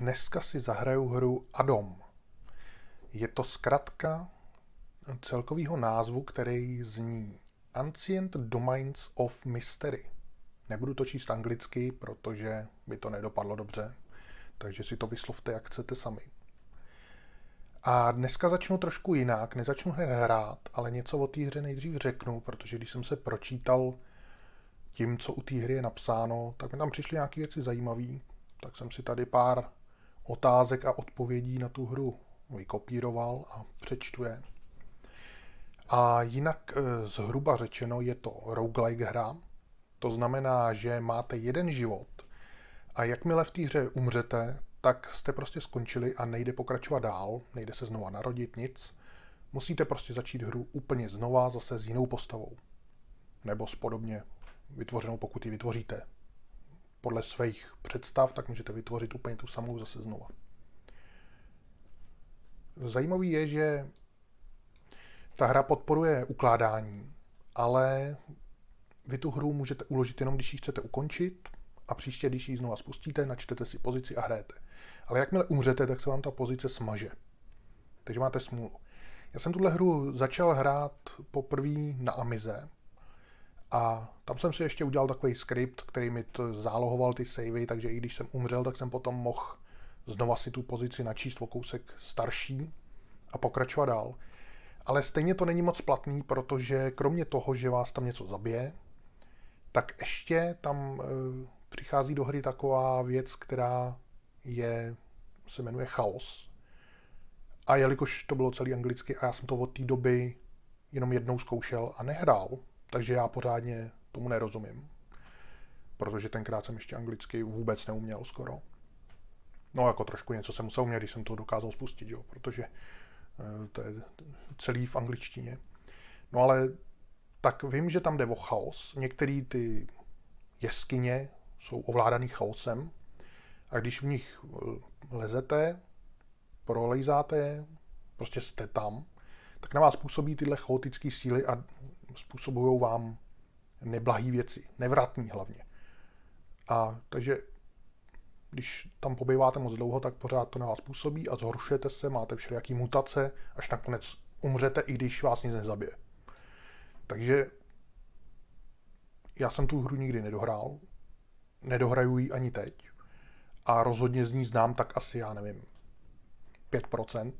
Dneska si zahraju hru Adom. Je to zkratka celkového názvu, který zní Ancient Domains of Mystery. Nebudu to číst anglicky, protože by to nedopadlo dobře, takže si to vyslovte, jak chcete sami. A dneska začnu trošku jinak, nezačnu hned hrát, ale něco o té hře nejdřív řeknu, protože když jsem se pročítal tím, co u té hry je napsáno, tak mi tam přišly nějaké věci zajímavé, tak jsem si tady pár otázek a odpovědí na tu hru vykopíroval a přečtu je. A jinak e, zhruba řečeno je to roguelike hra, to znamená, že máte jeden život a jakmile v té hře umřete, tak jste prostě skončili a nejde pokračovat dál, nejde se znova narodit, nic. Musíte prostě začít hru úplně znova, zase s jinou postavou. Nebo s podobně vytvořenou, pokud ji vytvoříte podle svých představ, tak můžete vytvořit úplně tu samou zase znova. Zajímavý je, že ta hra podporuje ukládání, ale vy tu hru můžete uložit jenom, když ji chcete ukončit a příště, když ji znova spustíte, načtete si pozici a hrajete. Ale jakmile umřete, tak se vám ta pozice smaže. Takže máte smůlu. Já jsem tuhle hru začal hrát poprvé na Amize a tam jsem si ještě udělal takový skript, který mi to zálohoval ty savey, takže i když jsem umřel, tak jsem potom mohl znova si tu pozici načíst o kousek starší a pokračovat dál. Ale stejně to není moc platný, protože kromě toho, že vás tam něco zabije, tak ještě tam e, přichází do hry taková věc, která je, se jmenuje chaos. A jelikož to bylo celý anglicky a já jsem to od té doby jenom jednou zkoušel a nehrál, takže já pořádně tomu nerozumím. Protože tenkrát jsem ještě anglicky vůbec neuměl skoro. No jako trošku něco jsem musel umět, když jsem to dokázal spustit, jo, protože eh, to je celý v angličtině. No ale tak vím, že tam jde o chaos. Některé ty jeskyně jsou ovládaný chaosem a když v nich eh, lezete, prolejzáte, prostě jste tam, tak na vás působí tyhle chaotické síly a způsobují vám neblahý věci, nevratný hlavně. A takže když tam pobýváte moc dlouho, tak pořád to na vás působí a zhoršujete se, máte všelijaký mutace, až nakonec umřete, i když vás nic nezabije. Takže já jsem tu hru nikdy nedohrál, nedohraju ji ani teď a rozhodně z ní znám tak asi, já nevím, 5%.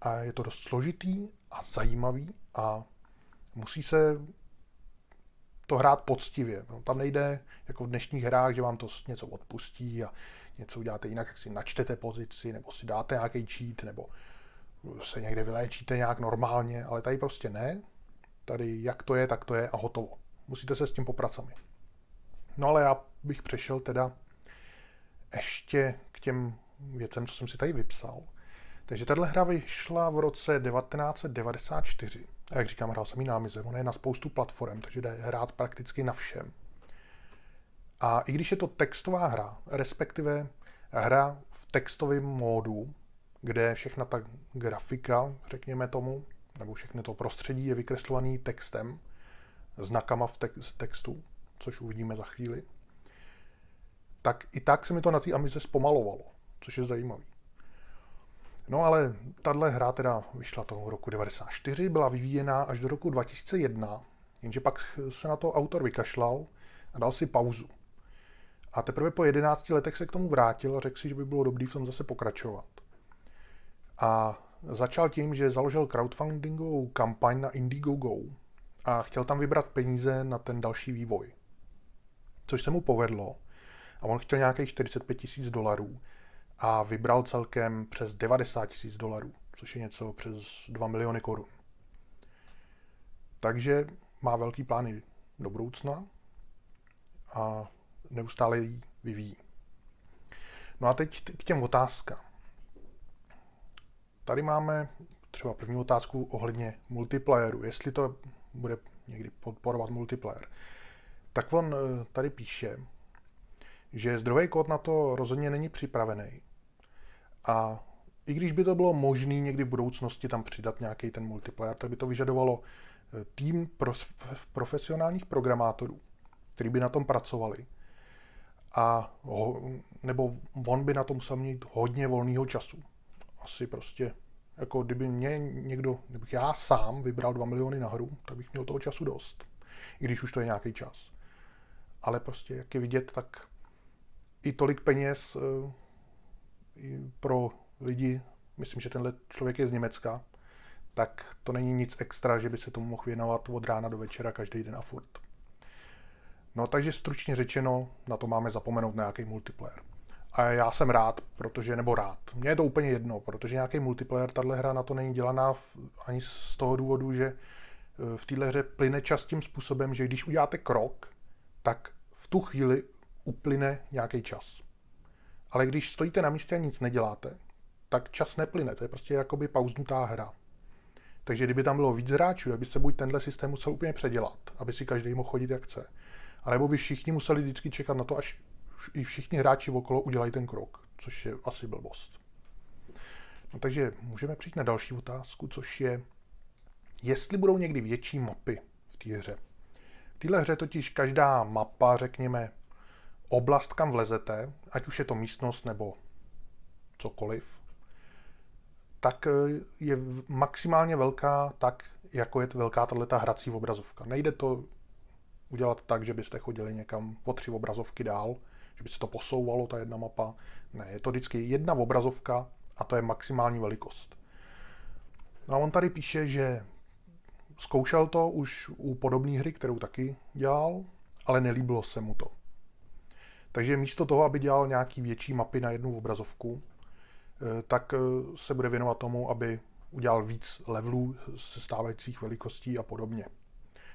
A je to dost složitý a zajímavý a musí se to hrát poctivě. No, tam nejde, jako v dnešních hrách, že vám to něco odpustí a něco uděláte jinak, jak si načtete pozici, nebo si dáte nějaký cheat, nebo se někde vyléčíte nějak normálně, ale tady prostě ne. Tady jak to je, tak to je a hotovo. Musíte se s tím poprat. No ale já bych přešel teda ještě k těm věcem, co jsem si tady vypsal. Takže tahle hra vyšla v roce 1994. A jak říkám, hrál jsem ji námize. Ona je na spoustu platform, takže jde hrát prakticky na všem. A i když je to textová hra, respektive hra v textovém módu, kde všechna ta grafika, řekněme tomu, nebo všechno to prostředí je vykreslovaný textem, znakama v textu, což uvidíme za chvíli, tak i tak se mi to na té Amize zpomalovalo, což je zajímavý. No ale tahle hra teda vyšla toho roku 94, byla vyvíjená až do roku 2001, jenže pak se na to autor vykašlal a dal si pauzu. A teprve po 11 letech se k tomu vrátil a řekl si, že by bylo dobrý v tom zase pokračovat. A začal tím, že založil crowdfundingovou kampaň na Indiegogo a chtěl tam vybrat peníze na ten další vývoj. Což se mu povedlo. A on chtěl nějakých 45 tisíc dolarů a vybral celkem přes 90 tisíc dolarů, což je něco přes 2 miliony korun. Takže má velký plány do budoucna a neustále ji vyvíjí. No a teď k těm otázkám. Tady máme třeba první otázku ohledně multiplayeru, jestli to bude někdy podporovat multiplayer. Tak on eh, tady píše, že zdrojový kód na to rozhodně není připravený. A i když by to bylo možné někdy v budoucnosti tam přidat nějaký ten multiplayer, tak by to vyžadovalo eh, tým profesionálních programátorů, kteří by na tom pracovali. a ho, nebo on by na tom musel mít hodně volného času. Asi prostě, jako kdyby mě někdo, kdybych já sám vybral 2 miliony na hru, tak bych měl toho času dost. I když už to je nějaký čas. Ale prostě, jak je vidět, tak i tolik peněz eh, pro lidi, myslím, že tenhle člověk je z Německa, tak to není nic extra, že by se tomu mohl věnovat od rána do večera každý den a furt. No takže stručně řečeno, na to máme zapomenout nějaký multiplayer. A já jsem rád, protože, nebo rád, mně je to úplně jedno, protože nějaký multiplayer, tahle hra na to není dělaná v, ani z toho důvodu, že eh, v téhle hře plyne čas tím způsobem, že když uděláte krok, tak v tu chvíli uplyne nějaký čas. Ale když stojíte na místě a nic neděláte, tak čas neplyne. To je prostě jakoby pauznutá hra. Takže kdyby tam bylo víc hráčů, tak byste buď tenhle systém musel úplně předělat, aby si každý mohl chodit jak chce. A nebo by všichni museli vždycky čekat na to, až i všichni hráči okolo udělají ten krok, což je asi blbost. No takže můžeme přijít na další otázku, což je, jestli budou někdy větší mapy v té hře. V téhle hře totiž každá mapa, řekněme, oblast, kam vlezete, ať už je to místnost nebo cokoliv, tak eh, je maximálně velká tak, jako je velká tato hrací obrazovka. Nejde to udělat tak, že byste chodili někam o tři obrazovky dál, že by se to posouvalo, ta jedna mapa. Ne, je to vždycky jedna obrazovka a to je maximální velikost. No a on tady píše, že zkoušel to už u podobné hry, kterou taky dělal, ale nelíbilo se mu to. Takže místo toho, aby dělal nějaký větší mapy na jednu obrazovku, eh, tak eh, se bude věnovat tomu, aby udělal víc levelů se stávajících velikostí a podobně.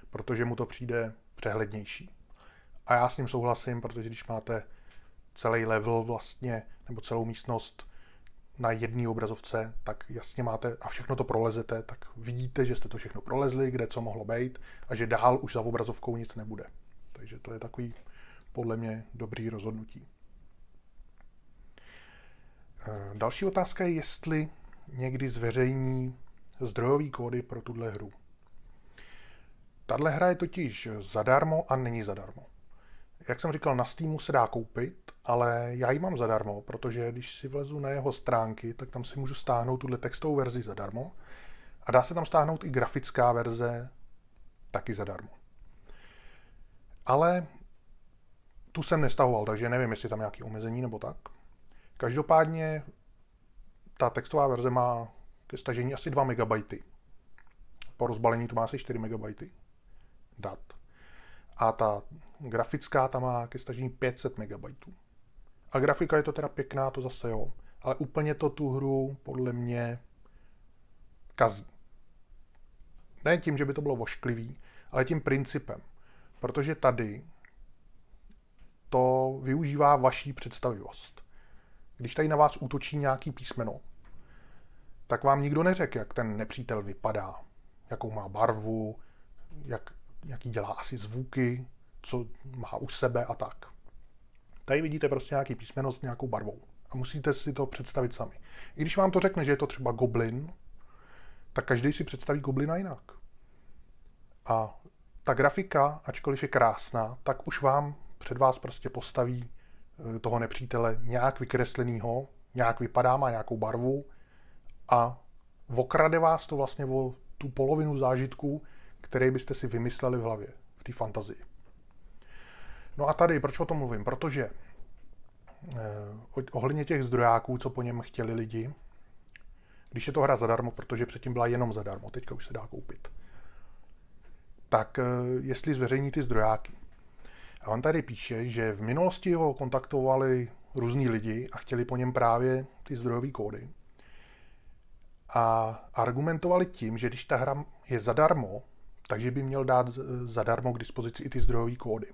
Protože mu to přijde přehlednější. A já s ním souhlasím, protože když máte celý level vlastně, nebo celou místnost na jedné obrazovce, tak jasně máte a všechno to prolezete, tak vidíte, že jste to všechno prolezli, kde co mohlo být a že dál už za obrazovkou nic nebude. Takže to je takový podle mě dobrý rozhodnutí. Eh, další otázka je, jestli někdy zveřejní zdrojové kódy pro tuhle hru. Tahle hra je totiž zadarmo a není zadarmo. Jak jsem říkal, na Steamu se dá koupit, ale já ji mám zadarmo, protože když si vlezu na jeho stránky, tak tam si můžu stáhnout tuhle textovou verzi zadarmo. A dá se tam stáhnout i grafická verze taky zadarmo. Ale tu jsem nestahoval, takže nevím, jestli tam nějaké omezení nebo tak. Každopádně ta textová verze má ke stažení asi 2 MB. Po rozbalení to má asi 4 MB dat. A ta grafická tam má ke stažení 500 MB. A grafika je to teda pěkná, to zase jo. Ale úplně to tu hru podle mě kazí. Ne tím, že by to bylo vošklivý, ale tím principem. Protože tady to využívá vaší představivost. Když tady na vás útočí nějaký písmeno, tak vám nikdo neřekl, jak ten nepřítel vypadá, jakou má barvu, jak, jaký dělá asi zvuky, co má u sebe a tak. Tady vidíte prostě nějaký písmeno s nějakou barvou a musíte si to představit sami. I když vám to řekne, že je to třeba goblin, tak každý si představí goblina jinak. A ta grafika, ačkoliv je krásná, tak už vám před vás prostě postaví eh, toho nepřítele nějak vykreslenýho, nějak vypadá, má nějakou barvu a okrade vás to vlastně o tu polovinu zážitku, který byste si vymysleli v hlavě, v té fantazii. No a tady, proč o tom mluvím? Protože eh, ohledně těch zdrojáků, co po něm chtěli lidi, když je to hra zadarmo, protože předtím byla jenom zadarmo, teďka už se dá koupit, tak eh, jestli zveřejní ty zdrojáky. A on tady píše, že v minulosti ho kontaktovali různí lidi a chtěli po něm právě ty zdrojové kódy. A argumentovali tím, že když ta hra je zadarmo, takže by měl dát zadarmo k dispozici i ty zdrojové kódy.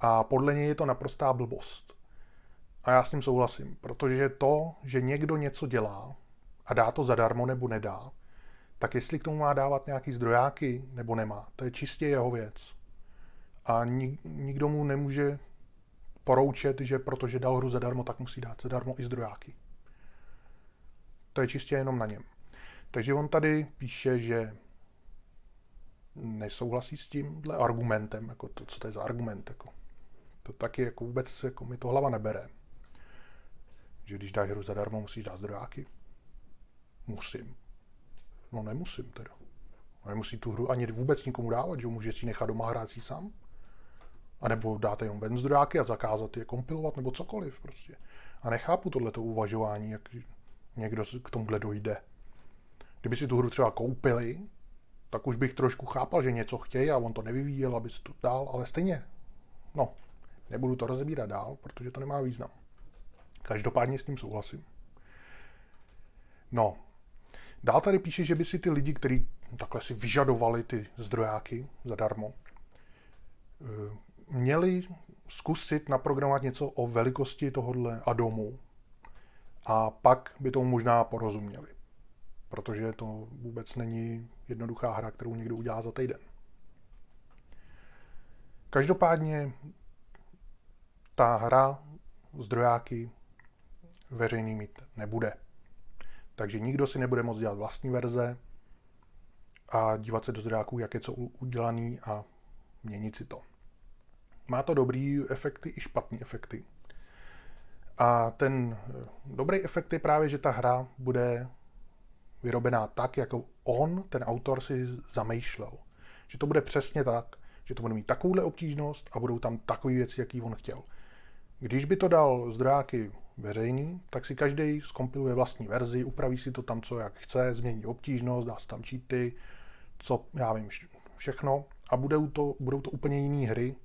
A podle něj je to naprostá blbost. A já s tím souhlasím, protože to, že někdo něco dělá a dá to zadarmo nebo nedá, tak jestli k tomu má dávat nějaký zdrojáky nebo nemá, to je čistě jeho věc a nikdo mu nemůže poroučet, že protože dal hru zadarmo, tak musí dát zadarmo i zdrojáky. To je čistě jenom na něm. Takže on tady píše, že nesouhlasí s tímhle argumentem, jako to, co to je za argument. Jako. To taky jako vůbec jako mi to hlava nebere. Že když dáš hru zadarmo, musíš dát zdrojáky. Musím. No nemusím teda. Nemusí tu hru ani vůbec nikomu dávat, že můžeš si nechat doma hrát si sám. A nebo dáte jenom ven zdrojáky a zakázat je kompilovat, nebo cokoliv prostě. A nechápu tohleto uvažování, jak někdo k tomuhle dojde. Kdyby si tu hru třeba koupili, tak už bych trošku chápal, že něco chtějí a on to nevyvíjel, aby se to dál, ale stejně, no, nebudu to rozebírat dál, protože to nemá význam. Každopádně s tím souhlasím. No, dál tady píše, že by si ty lidi, kteří takhle si vyžadovali ty zdrojáky zadarmo, eh, měli zkusit naprogramovat něco o velikosti tohohle Adomu a pak by tomu možná porozuměli. Protože to vůbec není jednoduchá hra, kterou někdo udělá za týden. Každopádně ta hra zdrojáky veřejný mít nebude. Takže nikdo si nebude moct dělat vlastní verze a dívat se do zdrojáků, jak je co udělaný a měnit si to. Má to dobrý efekty i špatný efekty. A ten eh, dobrý efekt je právě, že ta hra bude vyrobená tak, jako on, ten autor, si zamýšlel. Že to bude přesně tak, že to bude mít takovouhle obtížnost a budou tam takové věci, jaký on chtěl. Když by to dal zdrojáky veřejný, tak si každý skompiluje vlastní verzi, upraví si to tam, co jak chce, změní obtížnost, dá si tam cheaty, co já vím, všechno a budou to, budou to úplně jiné hry,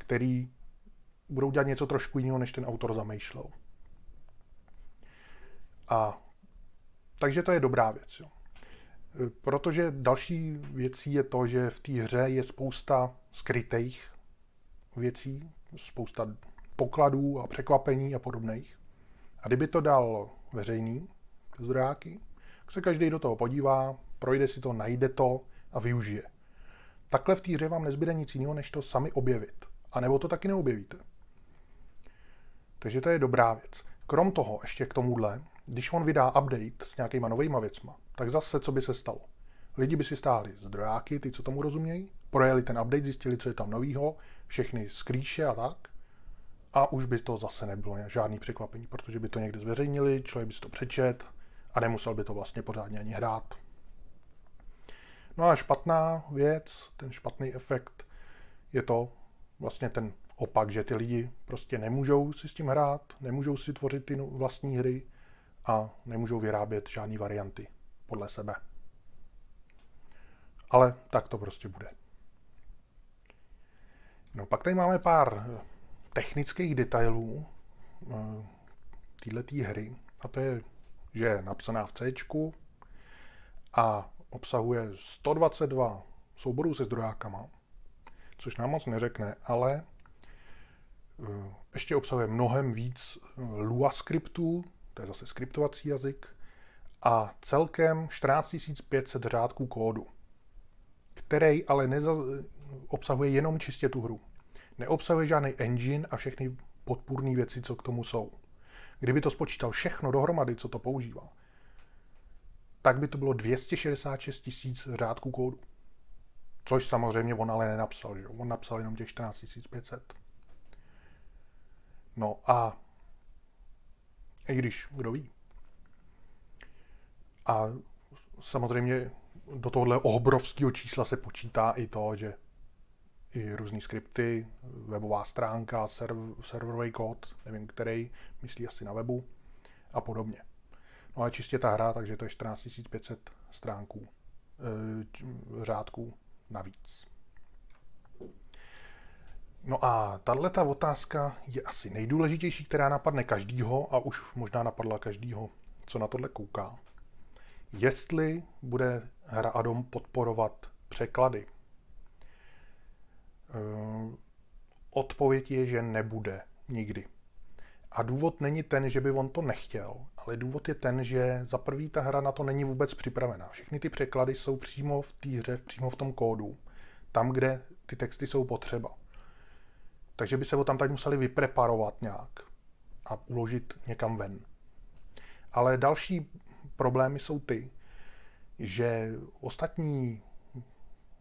které budou dělat něco trošku jiného, než ten autor zamýšlel. A takže to je dobrá věc. Jo. Protože další věcí je to, že v té hře je spousta skrytých věcí, spousta pokladů a překvapení a podobných. A kdyby to dal veřejný zdrojáky, tak se každý do toho podívá, projde si to, najde to a využije. Takhle v té hře vám nezbyde nic jiného, než to sami objevit. A nebo to taky neobjevíte. Takže to je dobrá věc. Krom toho, ještě k tomuhle, když on vydá update s nějakýma novýma věcma, tak zase co by se stalo? Lidi by si stáhli zdrojáky, ty, co tomu rozumějí, projeli ten update, zjistili, co je tam novýho, všechny skrýše a tak, a už by to zase nebylo žádný překvapení, protože by to někde zveřejnili, člověk by si to přečet a nemusel by to vlastně pořádně ani hrát. No a špatná věc, ten špatný efekt je to vlastně ten opak, že ty lidi prostě nemůžou si s tím hrát, nemůžou si tvořit ty vlastní hry a nemůžou vyrábět žádné varianty podle sebe. Ale tak to prostě bude. No pak tady máme pár technických detailů eh, této hry, a to je, že je napsaná v C a obsahuje 122 souborů se zdrojákama, což nám moc neřekne, ale eh, ještě obsahuje mnohem víc eh, Lua skriptů, to je zase skriptovací jazyk, a celkem 14 500 řádků kódu, který ale neza, obsahuje jenom čistě tu hru neobsahuje žádný engine a všechny podpůrné věci, co k tomu jsou. Kdyby to spočítal všechno dohromady, co to používá, tak by to bylo 266 tisíc řádků kódu. Což samozřejmě on ale nenapsal, že On napsal jenom těch 14 500. No a i když, kdo ví. A samozřejmě do tohohle obrovského čísla se počítá i to, že i různé skripty, webová stránka, serv, serverový kód, nevím který, myslí asi na webu a podobně. No a čistě ta hra, takže to je 14 500 stránků, e, řádků navíc. No a tahle ta otázka je asi nejdůležitější, která napadne každýho a už možná napadla každýho, co na tohle kouká. Jestli bude hra Adom podporovat překlady Eh, odpověď je, že nebude nikdy. A důvod není ten, že by on to nechtěl, ale důvod je ten, že za prvý ta hra na to není vůbec připravená. Všechny ty překlady jsou přímo v té hře, přímo v tom kódu, tam, kde ty texty jsou potřeba. Takže by se ho tam tak museli vypreparovat nějak a uložit někam ven. Ale další problémy jsou ty, že ostatní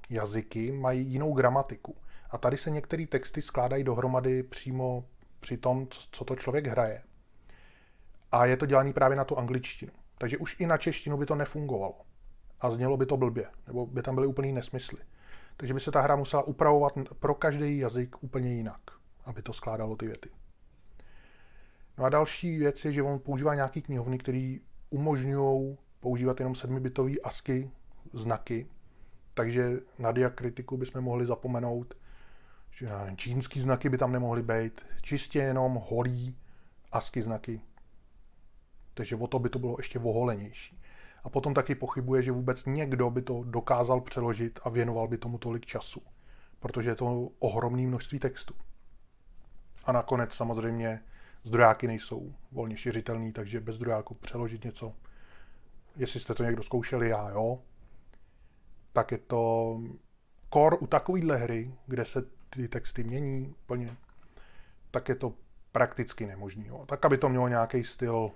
jazyky mají jinou gramatiku. A tady se některé texty skládají dohromady přímo při tom, co to člověk hraje. A je to dělané právě na tu angličtinu. Takže už i na češtinu by to nefungovalo. A znělo by to blbě, nebo by tam byly úplný nesmysly. Takže by se ta hra musela upravovat pro každý jazyk úplně jinak, aby to skládalo ty věty. No a další věc je, že on používá nějaký knihovny, které umožňují používat jenom sedmibitový ASCII znaky, takže na diakritiku bychom mohli zapomenout, čínský znaky by tam nemohly být, čistě jenom holý ASCII znaky. Takže o to by to bylo ještě voholenější. A potom taky pochybuje, že vůbec někdo by to dokázal přeložit a věnoval by tomu tolik času, protože je to ohromné množství textu. A nakonec samozřejmě zdrojáky nejsou volně šiřitelný, takže bez zdrojáku přeložit něco. Jestli jste to někdo zkoušeli, já jo, tak je to kor u takovýhle hry, kde se ty texty mění úplně, tak je to prakticky nemožný. Jo. Tak, aby to mělo nějaký styl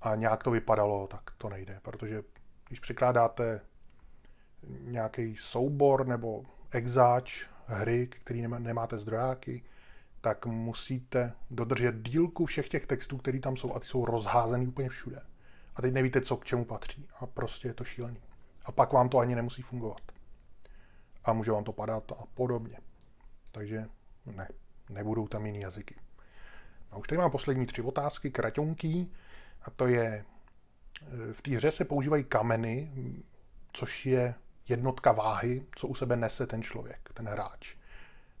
a nějak to vypadalo, tak to nejde, protože když překládáte nějaký soubor nebo exáč hry, který nemáte zdrojáky, tak musíte dodržet dílku všech těch textů, které tam jsou a ty jsou rozházený úplně všude. A teď nevíte, co k čemu patří. A prostě je to šílený. A pak vám to ani nemusí fungovat. A může vám to padat a podobně. Takže ne, nebudou tam jiný jazyky. A už tady mám poslední tři otázky, kratonký. A to je, e, v té hře se používají kameny, což je jednotka váhy, co u sebe nese ten člověk, ten hráč.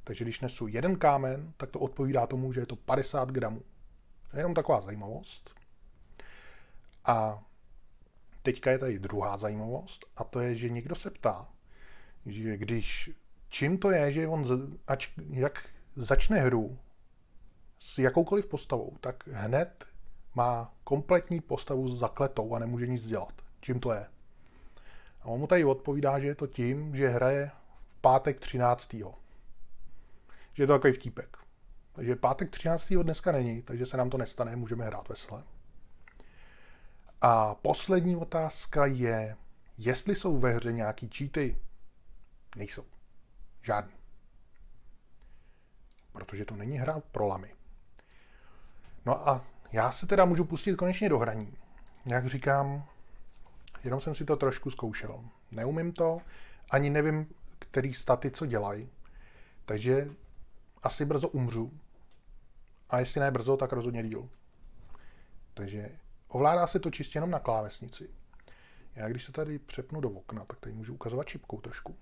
Takže když nesu jeden kámen, tak to odpovídá tomu, že je to 50 gramů. To je jenom taková zajímavost. A teďka je tady druhá zajímavost, a to je, že někdo se ptá, že když, čím to je, že on, ač, jak začne hru s jakoukoliv postavou, tak hned má kompletní postavu zakletou a nemůže nic dělat. Čím to je? A on mu tady odpovídá, že je to tím, že hraje v pátek 13. Že je to takový vtípek. Takže pátek 13. dneska není, takže se nám to nestane, můžeme hrát vesle. A poslední otázka je, jestli jsou ve hře nějaký cheaty. Nejsou. Žádný. Protože to není hra pro lamy. No a já se teda můžu pustit konečně do hraní. Jak říkám, jenom jsem si to trošku zkoušel. Neumím to, ani nevím, který staty co dělají. Takže asi brzo umřu. A jestli ne brzo, tak rozhodně díl. Takže ovládá se to čistě jenom na klávesnici. Já když se tady přepnu do okna, tak tady můžu ukazovat čipkou trošku.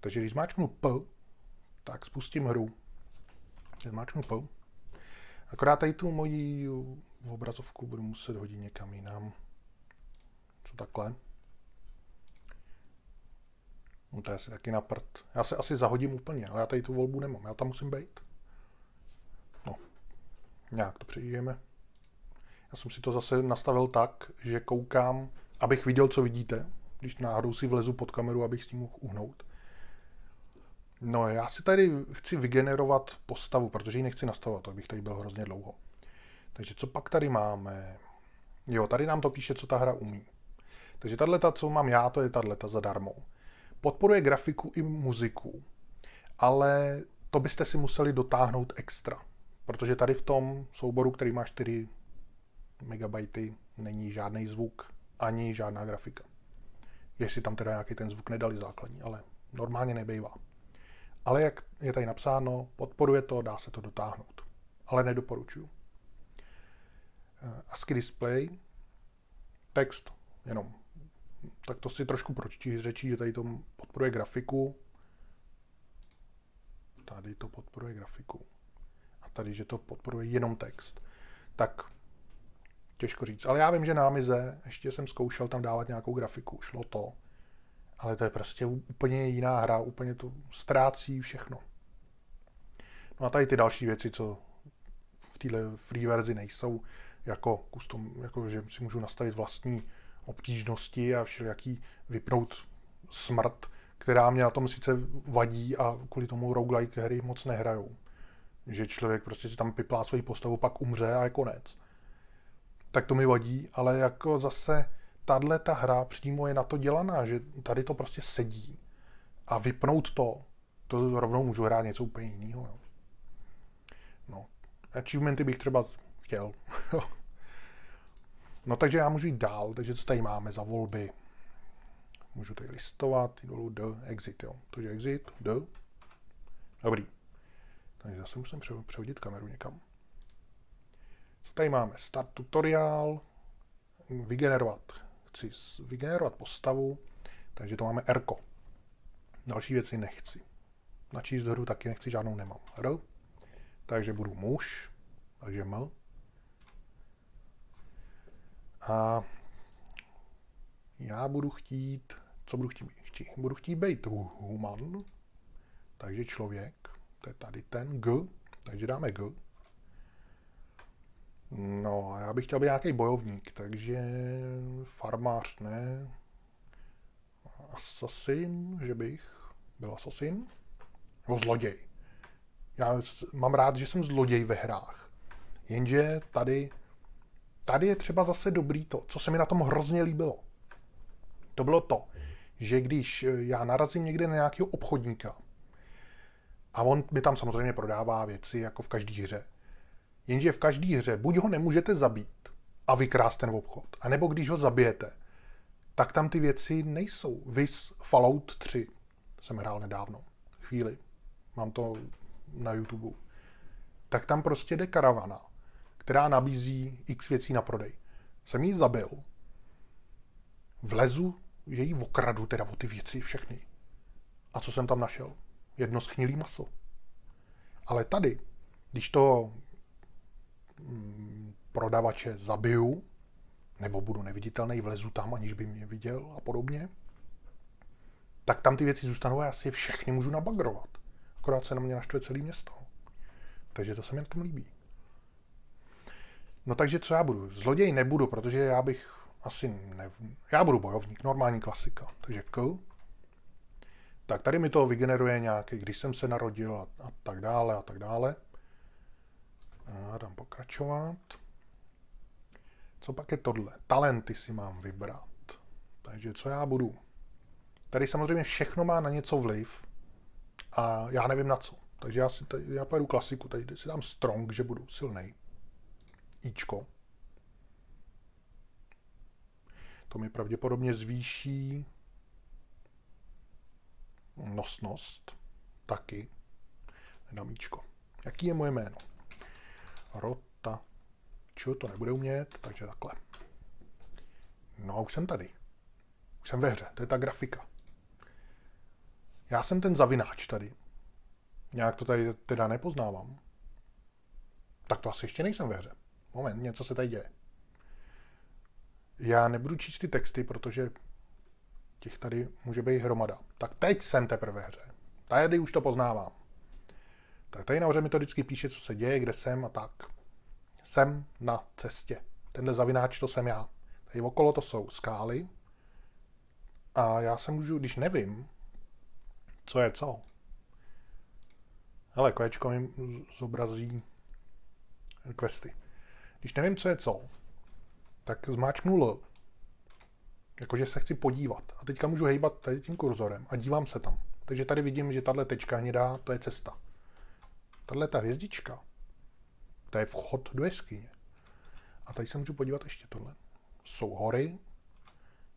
Takže když zmáčknu P, tak spustím hru. Zmáčknu P, Akorát tady tu moji obrazovku budu muset hodit někam jinam. Co takhle? No to je asi taky na prd. Já se asi zahodím úplně, ale já tady tu volbu nemám. Já tam musím být. No, nějak to přežijeme. Já jsem si to zase nastavil tak, že koukám, abych viděl, co vidíte, když náhodou si vlezu pod kameru, abych s tím mohl uhnout. No, já si tady chci vygenerovat postavu, protože ji nechci nastavovat, to bych tady byl hrozně dlouho. Takže co pak tady máme? Jo, tady nám to píše, co ta hra umí. Takže tato, co mám já, to je tato zadarmo. Podporuje grafiku i muziku, ale to byste si museli dotáhnout extra. Protože tady v tom souboru, který má 4 MB, není žádný zvuk, ani žádná grafika. Jestli tam teda nějaký ten zvuk nedali základní, ale normálně nebejvá. Ale jak je tady napsáno, podporuje to, dá se to dotáhnout. Ale nedoporučuju. Eh, ASCII display, text jenom. Tak to si trošku pročtí řečí, že tady to podporuje grafiku. Tady to podporuje grafiku. A tady, že to podporuje jenom text. Tak těžko říct. Ale já vím, že na Amize ještě jsem zkoušel tam dávat nějakou grafiku. Šlo to ale to je prostě úplně jiná hra, úplně to ztrácí všechno. No a tady ty další věci, co v téhle free verzi nejsou, jako custom, jako že si můžu nastavit vlastní obtížnosti a všelijaký vypnout smrt, která mě na tom sice vadí a kvůli tomu roguelike hry moc nehrajou. Že člověk prostě si tam piplá svoji postavu, pak umře a je konec. Tak to mi vadí, ale jako zase tahle ta hra přímo je na to dělaná, že tady to prostě sedí a vypnout to, to rovnou můžu hrát něco úplně jiného. No. no. Achievementy bych třeba chtěl. no takže já můžu jít dál, takže co tady máme za volby? Můžu tady listovat, dolů D, exit, jo. Takže exit, D. Dobrý. Takže zase musím přehodit kameru někam. Co tady máme? Start tutoriál, vygenerovat. Chci vygenerovat postavu, takže to máme R. Další věci nechci. Načíst hru taky nechci, žádnou nemám. R. Takže budu muž, takže M. A já budu chtít, co budu chtít? chtít budu chtít být human, takže člověk, to je tady ten G, takže dáme G. No já bych chtěl být nějaký bojovník, takže farmář ne. Asasin, že bych byl asasin. Nebo zloděj. Já mám rád, že jsem zloděj ve hrách. Jenže tady, tady je třeba zase dobrý to, co se mi na tom hrozně líbilo. To bylo to, že když já narazím někde na nějakého obchodníka a on mi tam samozřejmě prodává věci jako v každé hře, Jenže v každé hře buď ho nemůžete zabít a vykrást ten obchod, anebo když ho zabijete, tak tam ty věci nejsou. Vys Fallout 3 jsem hrál nedávno. Chvíli. Mám to na YouTube. Tak tam prostě jde karavana, která nabízí x věcí na prodej. Jsem jí zabil. Vlezu, že jí okradu teda o ty věci všechny. A co jsem tam našel? Jedno schnilý maso. Ale tady, když to prodavače zabiju, nebo budu neviditelný, vlezu tam, aniž by mě viděl a podobně, tak tam ty věci zůstanou a já si je všechny můžu nabagrovat. Akorát se na mě naštve celé město. Takže to se mi na tom líbí. No takže co já budu? Zloděj nebudu, protože já bych asi ne... Já budu bojovník, normální klasika. Takže K. Tak tady mi to vygeneruje nějaký, když jsem se narodil a, a tak dále a tak dále. A dám pokračovat. Co pak je tohle? Talenty si mám vybrat. Takže co já budu? Tady samozřejmě všechno má na něco vliv a já nevím na co. Takže já, si tady, já pojedu klasiku, tady si dám strong, že budu silný. Ičko. To mi pravděpodobně zvýší nosnost. Taky. Nedám Ičko. Jaký je moje jméno? Rota. Čo to nebude umět, takže takhle. No a už jsem tady. Už jsem ve hře, to je ta grafika. Já jsem ten zavináč tady. Nějak to tady teda nepoznávám. Tak to asi ještě nejsem ve hře. Moment, něco se tady děje. Já nebudu číst ty texty, protože těch tady může být hromada. Tak teď jsem teprve ve hře. Tady už to poznávám. Tak tady nahoře mi to vždycky píše, co se děje, kde jsem a tak. Jsem na cestě. Tenhle zavináč to jsem já. Tady okolo to jsou skály. A já se můžu, když nevím, co je co. Hele, kolečko mi zobrazí questy. Když nevím, co je co, tak zmáčknu L. Jakože se chci podívat. A teďka můžu hejbat tady tím kurzorem a dívám se tam. Takže tady vidím, že tahle tečka hnědá, to je cesta. Tahle ta hvězdička, to je vchod do jeskyně. A tady se můžu podívat ještě tohle. Jsou hory,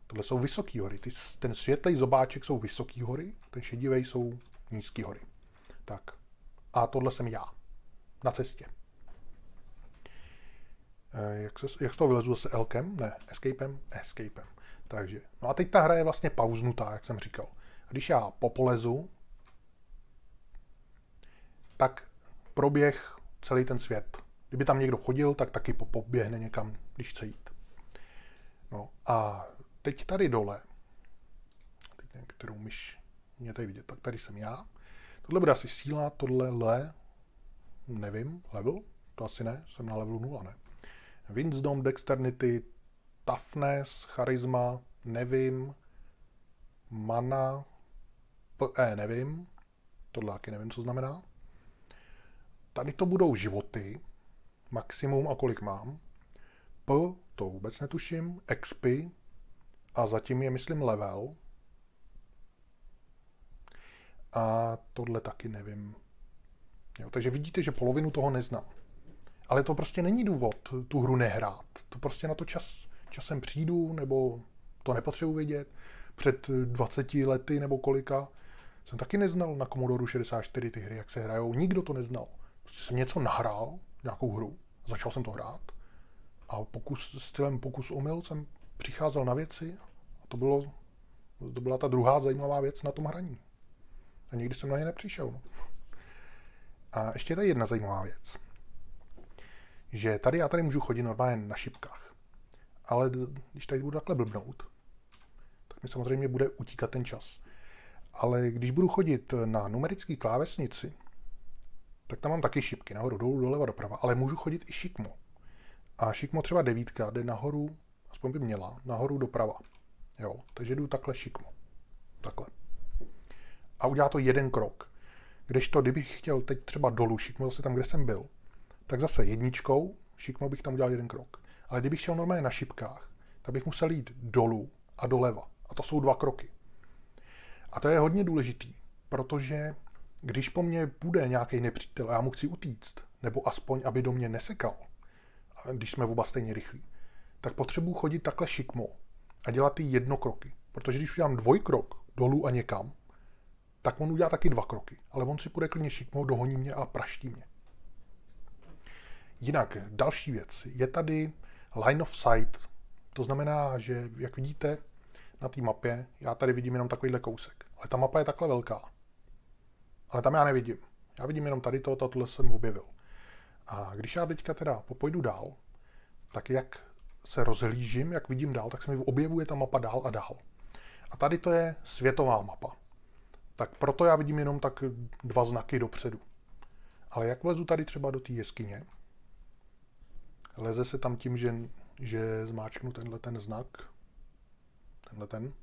tohle jsou vysoké hory. Ty, ten světlý zobáček jsou vysoké hory, ten šedivý jsou nízké hory. Tak. A tohle jsem já. Na cestě. E, jak, se, jak z toho vylezu se Elkem? Ne, Escapem? Escapem. Takže. No a teď ta hra je vlastně pauznutá, jak jsem říkal. A když já popolezu, tak proběh celý ten svět. Kdyby tam někdo chodil, tak taky poběhne někam, když chce jít. No a teď tady dole, teď kterou myš mě tady vidět, tak tady jsem já. Tohle bude asi síla, tohle le, nevím, level, to asi ne, jsem na levelu 0, ne. Wisdom, Dexternity, Toughness, Charisma, nevím, Mana, E, nevím, tohle taky nevím, co znamená. Tady to budou životy, maximum a kolik mám. P, to vůbec netuším, XP a zatím je, myslím, level. A tohle taky nevím. Jo, takže vidíte, že polovinu toho neznám. Ale to prostě není důvod tu hru nehrát. To prostě na to čas, časem přijdu, nebo to nepotřebuji vědět. Před 20 lety nebo kolika jsem taky neznal na Commodore 64 ty hry, jak se hrajou. Nikdo to neznal. Prostě jsem něco nahrál, nějakou hru, začal jsem to hrát a pokus, stylem pokus omyl jsem přicházel na věci a to, bylo, to byla ta druhá zajímavá věc na tom hraní. A nikdy jsem na ně nepřišel. No. A ještě tady jedna zajímavá věc. Že tady já tady můžu chodit normálně na šipkách. Ale když tady budu takhle blbnout, tak mi samozřejmě bude utíkat ten čas. Ale když budu chodit na numerický klávesnici, tak tam mám taky šipky, nahoru, dolů, doleva, doprava, ale můžu chodit i šikmo. A šikmo třeba devítka jde nahoru, aspoň by měla, nahoru doprava. Jo, takže jdu takhle šikmo. Takhle. A udělá to jeden krok. Když to, kdybych chtěl teď třeba dolů šikmo, zase tam, kde jsem byl, tak zase jedničkou, šikmo bych tam udělal jeden krok. Ale kdybych chtěl normálně na šipkách, tak bych musel jít dolů a doleva. A to jsou dva kroky. A to je hodně důležitý, protože když po mně bude nějaký nepřítel a já mu chci utíct, nebo aspoň, aby do mě nesekal, když jsme oba stejně rychlí, tak potřebuji chodit takhle šikmo a dělat ty jednokroky. Protože když udělám dvojkrok dolů a někam, tak on udělá taky dva kroky. Ale on si půjde klidně šikmo, dohoní mě a praští mě. Jinak, další věc. Je tady line of sight. To znamená, že, jak vidíte na té mapě, já tady vidím jenom takovýhle kousek. Ale ta mapa je takhle velká. Ale tam já nevidím. Já vidím jenom tady to, tohle jsem objevil. A když já teďka teda popojdu dál, tak jak se rozhlížím, jak vidím dál, tak se mi objevuje ta mapa dál a dál. A tady to je světová mapa. Tak proto já vidím jenom tak dva znaky dopředu. Ale jak vlezu tady třeba do té jeskyně, leze se tam tím, že, že zmáčknu tenhle ten znak, tenhle ten.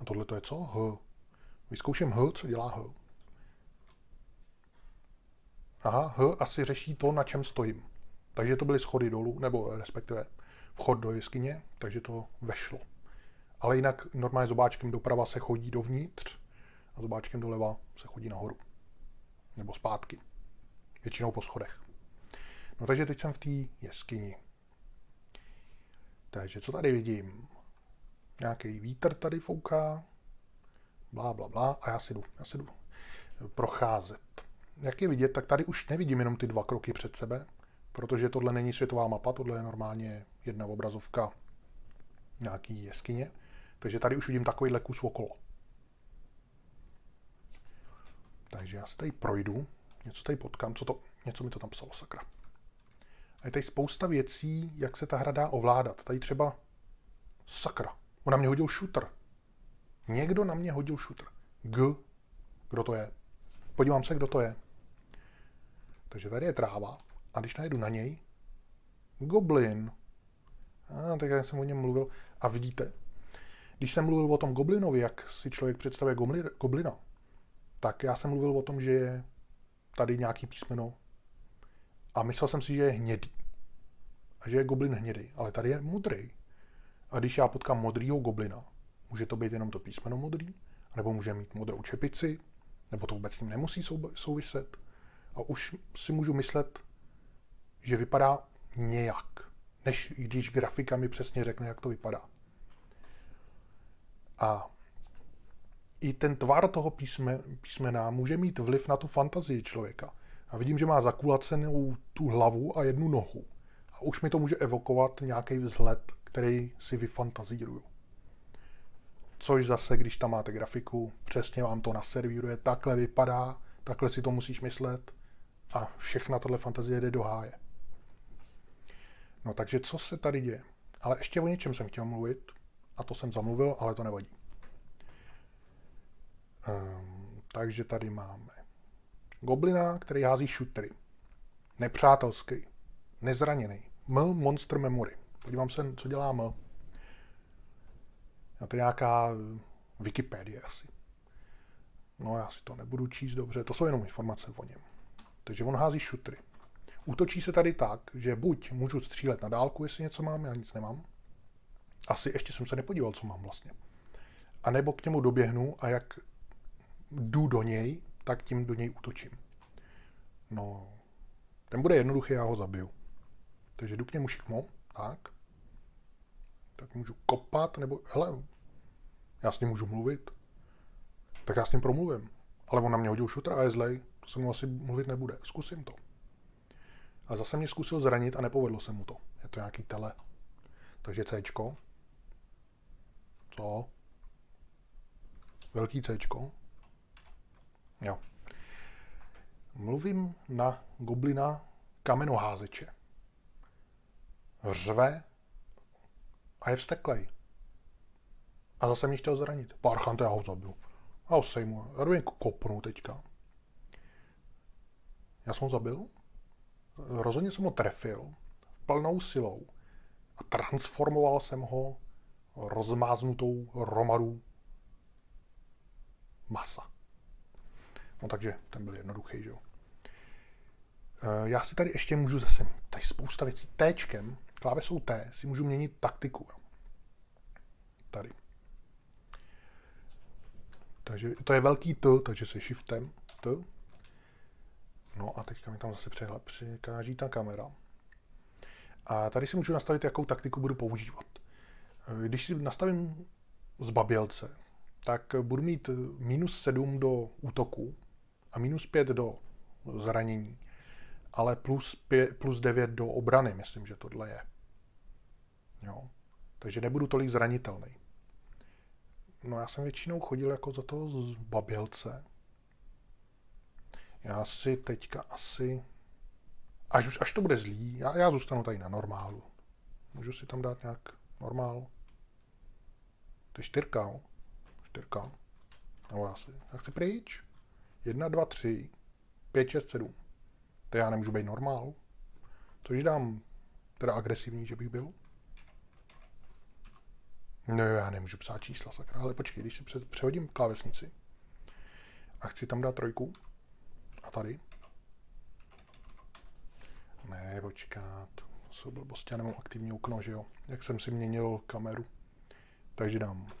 A tohle to je co? H. Vyzkouším H, co dělá H. Aha, H asi řeší to, na čem stojím. Takže to byly schody dolů, nebo respektive vchod do jeskyně, takže to vešlo. Ale jinak normálně s obáčkem doprava se chodí dovnitř a s obáčkem doleva se chodí nahoru. Nebo zpátky. Většinou po schodech. No takže teď jsem v té jeskyni. Takže co tady vidím? Nějaký vítr tady fouká, blá, blá, blá, a já si jdu, já si jdu procházet. Jak je vidět, tak tady už nevidím jenom ty dva kroky před sebe, protože tohle není světová mapa, tohle je normálně jedna obrazovka nějaký jeskyně, takže tady už vidím takovýhle kus okolo. Takže já se tady projdu, něco tady potkám, co to, něco mi to tam psalo, sakra. A je tady spousta věcí, jak se ta hra dá ovládat. Tady třeba, sakra, ona mě hodil shooter. Někdo na mě hodil shooter. G. Kdo to je? Podívám se, kdo to je. Takže tady je tráva. A když najdu na něj, goblin. A, tak já jsem o něm mluvil. A vidíte, když jsem mluvil o tom goblinovi, jak si člověk představuje goblina, tak já jsem mluvil o tom, že je tady nějaký písmeno a myslel jsem si, že je hnědý. A že je goblin hnědý. Ale tady je modrý. A když já potkám modrýho goblina, může to být jenom to písmeno modrý, nebo může mít modrou čepici, nebo to vůbec s ním nemusí souviset. A už si můžu myslet, že vypadá nějak, než když grafika mi přesně řekne, jak to vypadá. A i ten tvar toho písme, písmena může mít vliv na tu fantazii člověka. A vidím, že má zakulacenou tu hlavu a jednu nohu. A už mi to může evokovat nějaký vzhled, který si vyfantazíruju. Což zase, když tam máte grafiku, přesně vám to naservíruje, takhle vypadá, takhle si to musíš myslet a všechna tohle fantazie jde do háje. No takže co se tady děje? Ale ještě o něčem jsem chtěl mluvit a to jsem zamluvil, ale to nevadí. Um, takže tady máme goblina, který hází šutry. Nepřátelský. Nezraněný. M Monster Memory. Podívám se, co dělá M. A to je nějaká Wikipedie asi. No já si to nebudu číst dobře, to jsou jenom informace o něm. Takže on hází šutry. Útočí se tady tak, že buď můžu střílet na dálku, jestli něco mám, já nic nemám. Asi ještě jsem se nepodíval, co mám vlastně. A nebo k němu doběhnu a jak jdu do něj, tak tím do něj útočím. No, ten bude jednoduchý, já ho zabiju. Takže jdu k němu šikmo, tak. Tak můžu kopat, nebo, hele, já s ním můžu mluvit. Tak já s ním promluvím. Ale on na mě hodil šutra a je zlej. To se mu asi mluvit nebude. Zkusím to. A zase mě zkusil zranit a nepovedlo se mu to. Je to nějaký tele. Takže C. Co? Velký C. Jo. Mluvím na goblina kamenoházeče. Řve a je vsteklej. A zase mě chtěl zranit. Parchante, já ho zabil. A ho sejmu. Já jdu kopnu teďka. Já jsem ho zabil. Rozhodně jsem ho trefil plnou silou a transformoval jsem ho rozmáznutou hromadu masa. No takže ten byl jednoduchý, že jo. E, já si tady ještě můžu zase, tady spousta věcí, Tčkem, klávesou T, si můžu měnit taktiku. Tady. Takže to je velký T, takže se shiftem T. No a teďka mi tam zase přehled přikáží ta kamera. A tady si můžu nastavit, jakou taktiku budu používat. Když si nastavím zbabělce, tak budu mít minus 7 do útoku a minus 5 do zranění, ale plus, 5, plus 9 do obrany, myslím, že tohle je. Jo. Takže nebudu tolik zranitelný. No já jsem většinou chodil jako za toho zbabělce. Já si teďka asi Až, až to bude zlý, já, já zůstanu tady na normálu. Můžu si tam dát nějak normál. To je čtyřka, jo? No já si, já chci pryč. Jedna, dva, tři, pět, šest, sedm. To já nemůžu být normál. Což dám teda agresivní, že bych byl. No já nemůžu psát čísla, sakra, ale počkej, když si přehodím klávesnici a chci tam dát trojku a tady, ne, počkat. Jsou blbosti, já nemám aktivní okno, že jo. Jak jsem si měnil kameru. Takže dám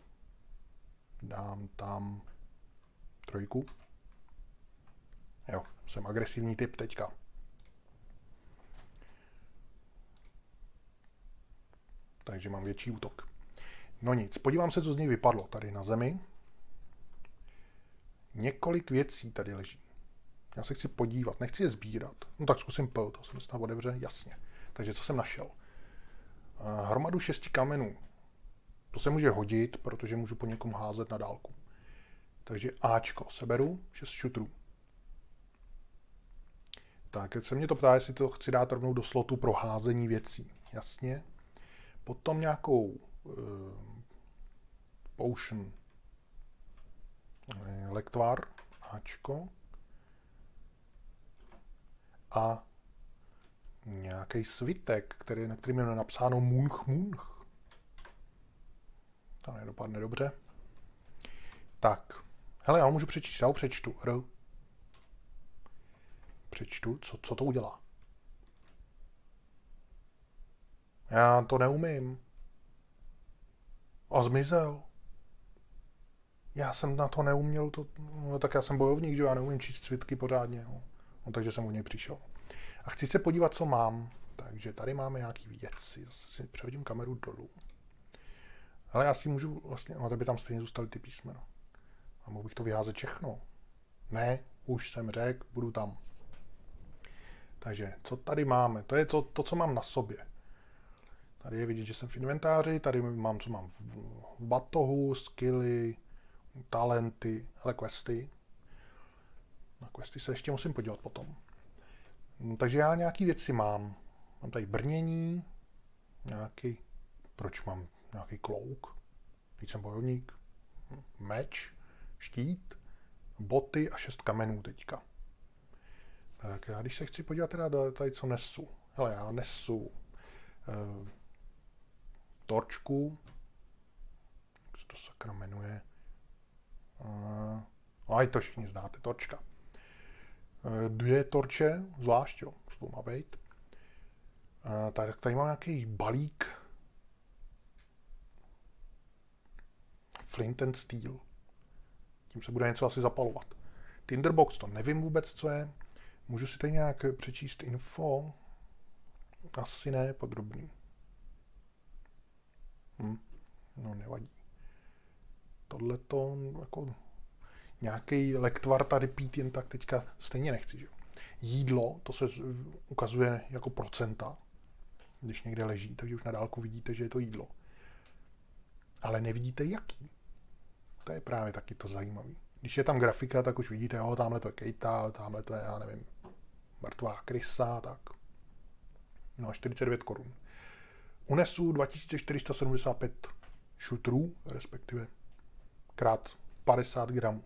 dám tam trojku. Jo, jsem agresivní typ teďka. Takže mám větší útok. No nic, podívám se, co z něj vypadlo tady na zemi. Několik věcí tady leží. Já se chci podívat, nechci je sbírat. No tak zkusím P, to se snad otevře, jasně. Takže co jsem našel? Eh, hromadu šesti kamenů. To se může hodit, protože můžu po někom házet na dálku. Takže Ačko seberu, šest šutrů. Tak, se mě to ptá, jestli to chci dát rovnou do slotu pro házení věcí. Jasně. Potom nějakou potion eh, lektvar, Ačko a nějaký svitek, který, na kterým je napsáno Munch Munch. To nedopadne dobře. Tak. Hele, já ho můžu přečíst, já ho přečtu. R. Přečtu, co, co to udělá? Já to neumím. A zmizel. Já jsem na to neuměl, to, no, tak já jsem bojovník, že já neumím číst svitky pořádně. No. No, takže jsem u něj přišel. A chci se podívat, co mám. Takže tady máme nějaký věci. Zase si přehodím kameru dolů. Ale já si můžu vlastně, no by tam stejně zůstaly ty písmena. A mohl bych to vyházet všechno. Ne, už jsem řekl, budu tam. Takže co tady máme? To je to, to, co mám na sobě. Tady je vidět, že jsem v inventáři, tady mám, co mám v, v batohu, skilly, talenty, hele, questy. Na questy se ještě musím podívat potom. No, takže já nějaký věci mám. Mám tady brnění, nějaký, proč mám nějaký klouk, teď jsem bojovník, meč, štít, boty a šest kamenů teďka. Tak já když se chci podívat teda tady, co nesu. Hele, já nesu uh, torčku, jak se to sakra jmenuje. Uh, a to všichni znáte, torčka. Eh, dvě torče, zvlášť, jo, to má být. Eh, tak tady mám nějaký balík Flint and Steel. Tím se bude něco asi zapalovat. Tinderbox to nevím vůbec, co je. Můžu si tady nějak přečíst info? Asi ne, podrobný. Hm. No, nevadí. Tohle to jako nějaký lektvar tady pít jen tak teďka stejně nechci. Že? Jídlo, to se ukazuje jako procenta, když někde leží, takže už na dálku vidíte, že je to jídlo. Ale nevidíte jaký. To je právě taky to zajímavé. Když je tam grafika, tak už vidíte, jo, tamhle to je kejta, tamhle to je, já nevím, mrtvá krysa, tak. No a 49 korun. Unesu 2475 šutrů, respektive krát 50 gramů.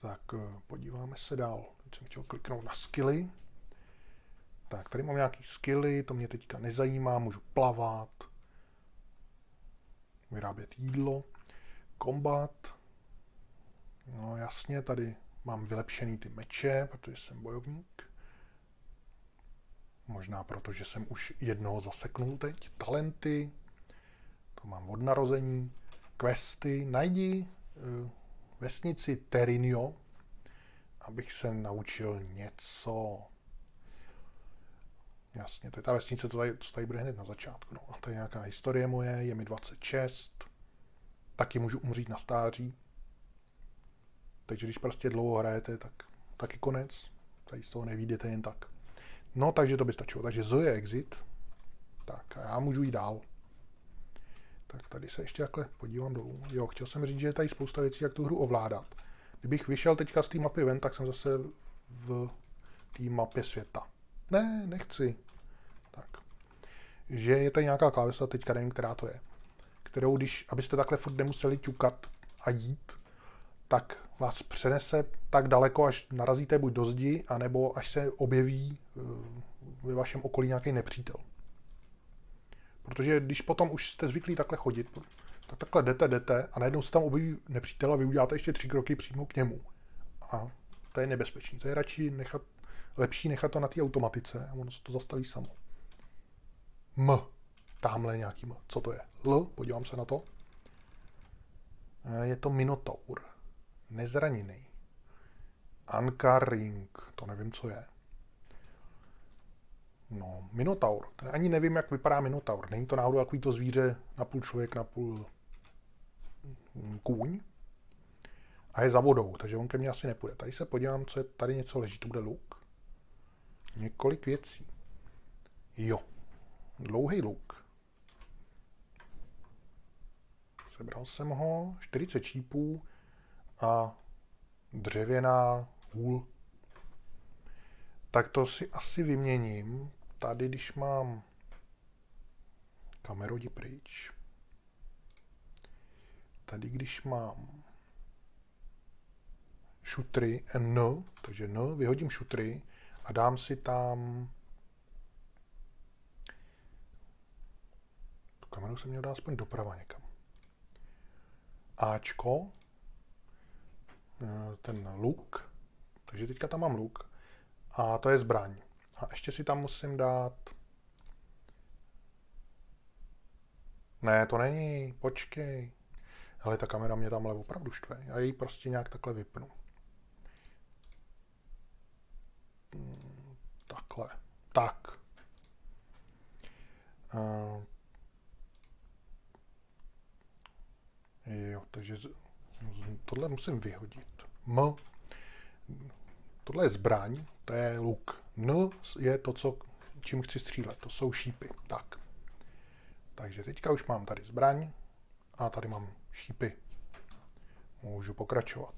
Tak eh, podíváme se dál. Teď jsem chtěl kliknout na skilly. Tak, tady mám nějaký skilly, to mě teďka nezajímá, můžu plavat, vyrábět jídlo, kombat, no jasně, tady mám vylepšený ty meče, protože jsem bojovník. Možná proto, že jsem už jednoho zaseknul teď. Talenty, to mám od narození. Questy, najdi uh, vesnici Terinio, abych se naučil něco. Jasně, to je ta vesnice, co tady, co tady bude hned na začátku. No, a to je nějaká historie moje, je mi 26, taky můžu umřít na stáří. Takže když prostě dlouho hrajete, tak taky konec. Tady z toho nevídete jen tak. No, takže to by stačilo. Takže Zoe exit. Tak a já můžu jít dál. Tak tady se ještě takhle podívám dolů. Jo, chtěl jsem říct, že je tady spousta věcí, jak tu hru ovládat. Kdybych vyšel teďka z té mapy ven, tak jsem zase v té mapě světa. Ne, nechci. Tak. Že je tady nějaká klávesa, teďka nevím, která to je. Kterou, když, abyste takhle furt nemuseli ťukat a jít, tak vás přenese tak daleko, až narazíte buď do zdi, anebo až se objeví eh, ve vašem okolí nějaký nepřítel. Protože když potom už jste zvyklí takhle chodit, tak takhle jdete, jdete a najednou se tam objeví nepřítel a vy uděláte ještě tři kroky přímo k němu. A to je nebezpečný. To je radši nechat, lepší nechat to na té automatice a ono se to zastaví samo. M. Tamhle nějaký M. Co to je? L. Podívám se na to. Je to Minotaur. Nezraněný. Ankar Ring. To nevím, co je. No, Minotaur. Ten ani nevím, jak vypadá Minotaur. Není to náhodou takový to zvíře na půl člověk, na půl kůň. A je za vodou, takže on ke mně asi nepůjde. Tady se podívám, co je tady něco leží. To bude luk. Několik věcí. Jo. Dlouhý luk. Sebral jsem ho. 40 čípů a dřevěná hůl. Tak to si asi vyměním tady, když mám kameru, jdi pryč. Tady, když mám šutry N, takže N, vyhodím šutry a dám si tam tu kameru jsem měl dát aspoň doprava někam. Ačko, eh, ten luk, takže teďka tam mám luk a to je zbraň. A ještě si tam musím dát... Ne, to není, počkej. Ale ta kamera mě tamhle opravdu štve. Já ji prostě nějak takhle vypnu. Hmm, takhle. Tak. Uh, jo, takže tohle musím vyhodit. M. Tohle je zbraň, to je luk. N je to, co, čím chci střílet, to jsou šípy. Tak. Takže teďka už mám tady zbraň a tady mám šípy. Můžu pokračovat.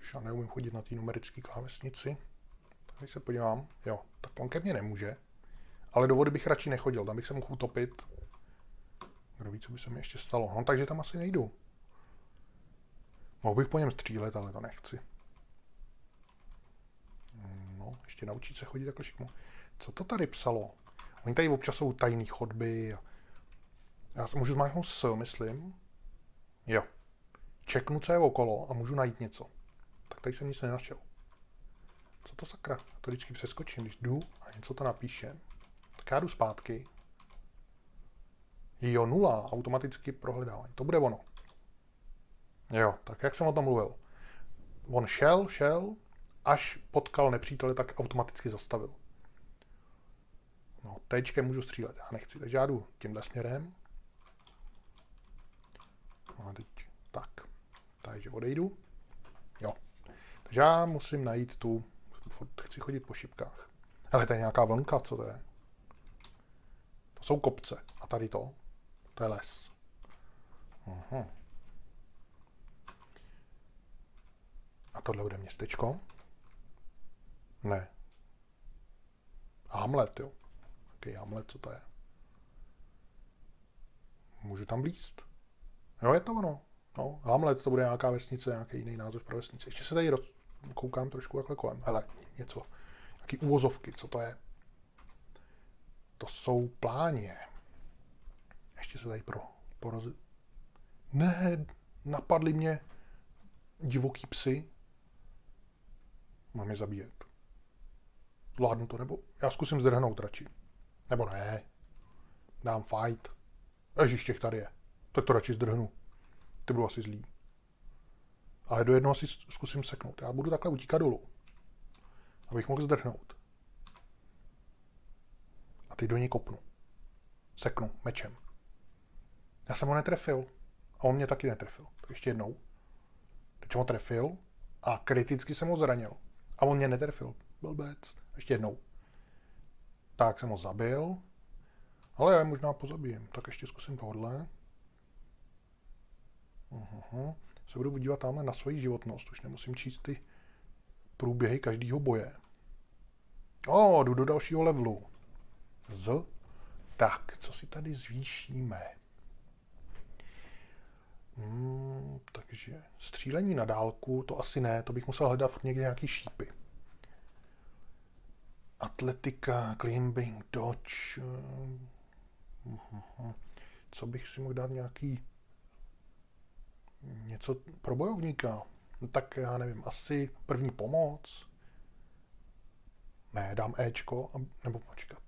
Už já neumím chodit na té numerické klávesnici. Tady se podívám. Jo, tak on ke mně nemůže. Ale do vody bych radši nechodil, tam bych se mohl utopit. Kdo ví, co by se mi ještě stalo. No, takže tam asi nejdu. Mohl bych po něm střílet, ale to nechci. No, ještě naučit se chodit takhle šikmo. Co to tady psalo? Oni tady občas jsou tajné chodby. A... Já se můžu zmáčknout S, myslím. Jo. Čeknu, co je okolo a můžu najít něco. Tak tady jsem nic nenašel. Co to sakra? To vždycky přeskočím, když jdu a něco to napíše. Tak já jdu zpátky. Jo, nula, automaticky prohledávání. To bude ono. Jo, tak jak jsem o tom mluvil. On šel, šel, až potkal nepřítele, tak automaticky zastavil. No, Tčkem můžu střílet, já nechci, takže já jdu tímhle směrem. No a teď tak. Takže odejdu. Jo. Takže já musím najít tu, chci chodit po šipkách. Ale to je nějaká vlnka, co to je? To jsou kopce. A tady to? To je les. Aha. Tohle bude městečko? Ne. Hamlet, jo. Jaký Hamlet, co to je? Můžu tam blíst. Jo, je to ono. No, Hamlet to bude nějaká vesnice, nějaký jiný název pro vesnici. Ještě se tady roz... koukám trošku takhle kolem. Hele, něco. Jaký uvozovky, co to je? To jsou pláně. Ještě se tady pro, poroz... Ne, napadly mě divoký psy. Mám je zabíjet. Zvládnu to, nebo já zkusím zdrhnout radši. Nebo ne. Dám fight. Ježiš, těch tady je. Tak to radši zdrhnu. Ty budou asi zlý. Ale do jednoho si zkusím seknout. Já budu takhle utíkat dolů. Abych mohl zdrhnout. A ty do něj kopnu. Seknu mečem. Já jsem ho netrefil. A on mě taky netrefil. Tak ještě jednou. Teď jsem ho trefil a kriticky jsem ho zranil. A on mě netrefil. Blbec. Ještě jednou. Tak jsem ho zabil. Ale já je možná pozabijem. Tak ještě zkusím tohle. Uhum. Se budu dívat tamhle na svoji životnost. Už nemusím číst ty průběhy každého boje. O, jdu do dalšího levelu. Z. Tak, co si tady zvýšíme? Hmm, takže střílení na dálku, to asi ne, to bych musel hledat furt někde nějaký šípy. Atletika, climbing, dodge. Uh, co bych si mohl dát nějaký něco pro bojovníka? No tak já nevím, asi první pomoc. Ne, dám Ečko, nebo počkat.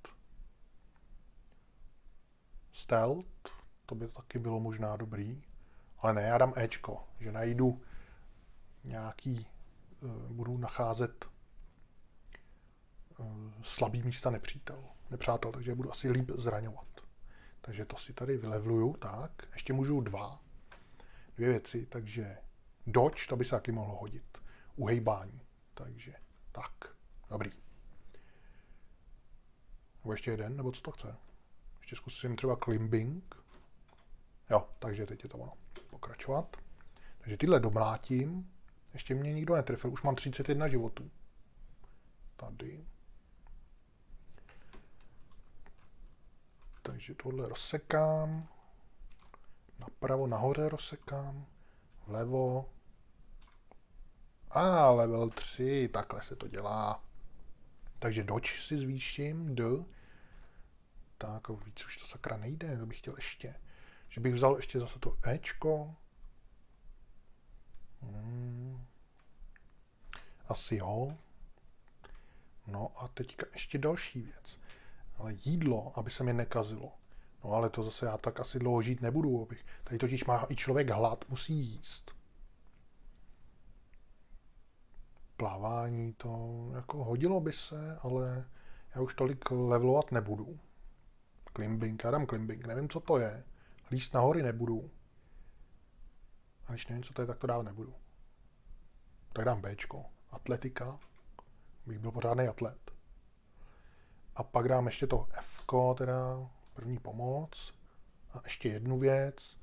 Stealth, to by taky bylo možná dobrý. Ale ne, já dám Ečko, že najdu nějaký, eh, budu nacházet Eh, slabý místa nepřítel, nepřátel, takže budu asi líp zraňovat. Takže to si tady vylevluju, tak. Ještě můžu dva. Dvě věci, takže dodge, to by se taky mohlo hodit. Uhejbání. Takže tak. Dobrý. Nebo ještě jeden, nebo co to chce? Ještě zkusím třeba climbing. Jo, takže teď je to ono. Pokračovat. Takže tyhle domlátím. Ještě mě nikdo netrefil, už mám 31 životů. Tady. Takže tohle rozsekám. Napravo, nahoře rozsekám. Vlevo. A level 3, takhle se to dělá. Takže doč si zvýším, d. Tak víc už to sakra nejde, to bych chtěl ještě. Že bych vzal ještě zase to Ečko. Hmm. Asi jo. No a teďka ještě další věc ale jídlo, aby se mi nekazilo. No ale to zase já tak asi dlouho žít nebudu. Abych. Tady totiž má i člověk hlad, musí jíst. Plavání to jako hodilo by se, ale já už tolik levelovat nebudu. Klimbing, já dám klimbing, nevím, co to je. Líst na hory nebudu. A když nevím, co to je, tak to dál nebudu. Tak dám Bčko. Atletika. Bych byl pořádný atlet. A pak dám ještě to F, teda první pomoc. A ještě jednu věc.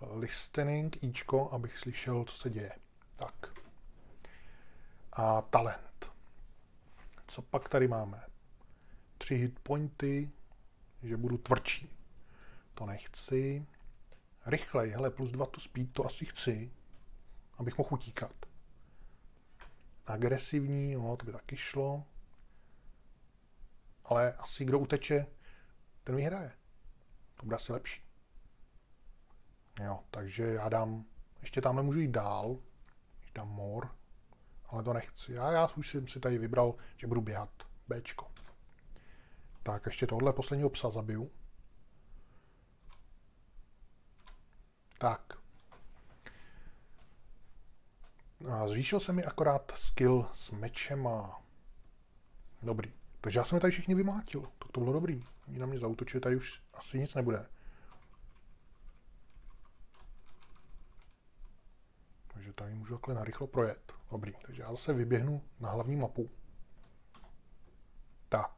Listening, Ičko, abych slyšel, co se děje. Tak. A talent. Co pak tady máme? Tři hitpointy, že budu tvrdší. To nechci. Rychlej, hele, plus dva tu speed, to asi chci, abych mohl utíkat. Agresivní, jo, to by taky šlo ale asi kdo uteče, ten vyhraje. To bude asi lepší. Jo, takže já dám, ještě tamhle můžu jít dál, dám more, ale to nechci. Já, já už jsem si tady vybral, že budu běhat. Bčko. Tak ještě tohle posledního psa zabiju. Tak. A zvýšil se mi akorát skill s mečema. Dobrý. Takže já jsem je tady všichni vymlátil. Tak to bylo dobrý. Oni na mě zautočili, tady už asi nic nebude. Takže tady můžu takhle narychlo projet. Dobrý, takže já zase vyběhnu na hlavní mapu. Tak,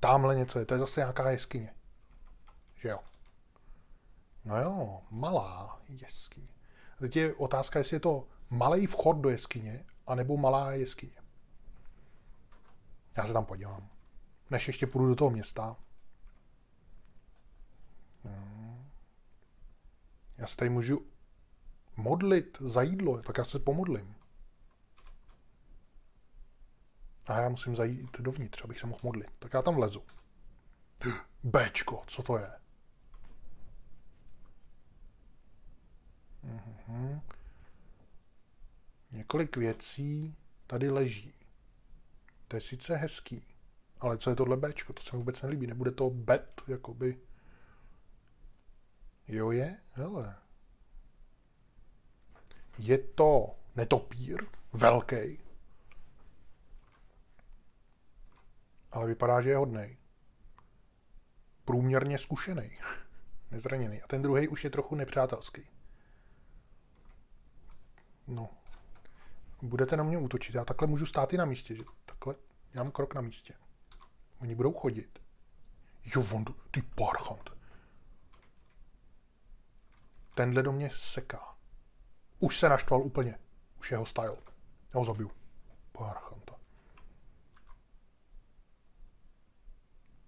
tamhle něco je, to je zase nějaká jeskyně. Že jo? No jo, malá jeskyně. A teď je otázka, jestli je to malý vchod do jeskyně, anebo malá jeskyně. Já se tam podívám. Než ještě půjdu do toho města. Hmm. Já se tady můžu modlit za jídlo, tak já se pomodlím. A já musím zajít dovnitř, abych se mohl modlit. Tak já tam vlezu. Bčko, co to je? Mhm. Několik věcí tady leží. To je sice hezký, ale co je tohle Bčko? To se mi vůbec nelíbí. Nebude to bet, jakoby. Jo je? Hele. Je to netopír, velký, ale vypadá, že je hodnej. Průměrně zkušený, nezraněný. A ten druhý už je trochu nepřátelský. No. Budete na mě útočit. Já takhle můžu stát i na místě. Že? Takhle. Já mám krok na místě. Oni budou chodit. Jo, on, ty parchant. Tenhle do mě seká. Už se naštval úplně. Už jeho style. Já ho zabiju. Parchanta.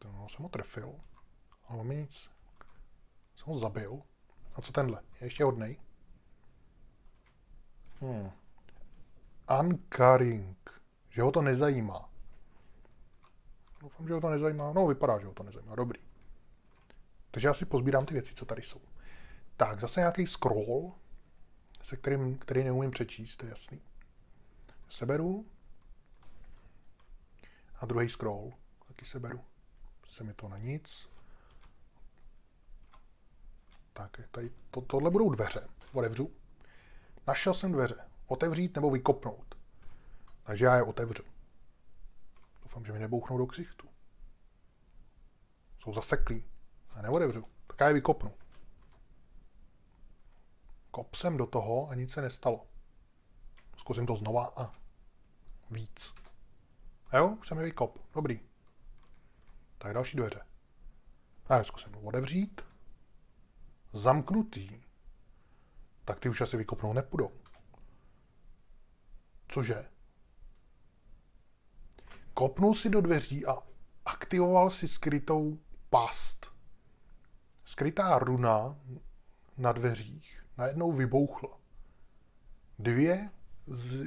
No, jsem ho trefil. Ale mi nic. Jsem ho zabil. A co tenhle? Je ještě hodnej? Hmm. Uncaring. Že ho to nezajímá. Doufám, že ho to nezajímá. No, vypadá, že ho to nezajímá. Dobrý. Takže já si pozbírám ty věci, co tady jsou. Tak, zase nějaký scroll, se kterým, který neumím přečíst, to je jasný. Seberu. A druhý scroll. Taky seberu. Se mi to na nic. Tak, tady, to, tohle budou dveře. Otevřu. Našel jsem dveře. Otevřít nebo vykopnout. Takže já je otevřu. Doufám, že mi nebouchnou do ksichtu. Jsou zaseklí. Já neotevřu. Tak já je vykopnu. Kop jsem do toho a nic se nestalo. Zkusím to znova a víc. A jo, už jsem je vykop. Dobrý. Tak další dveře. A já zkusím otevřít. Zamknutý. Tak ty už asi vykopnout nepůjdou. Cože? Kopnul si do dveří a aktivoval si skrytou past. Skrytá runa na dveřích najednou vybouchla. Dvě z,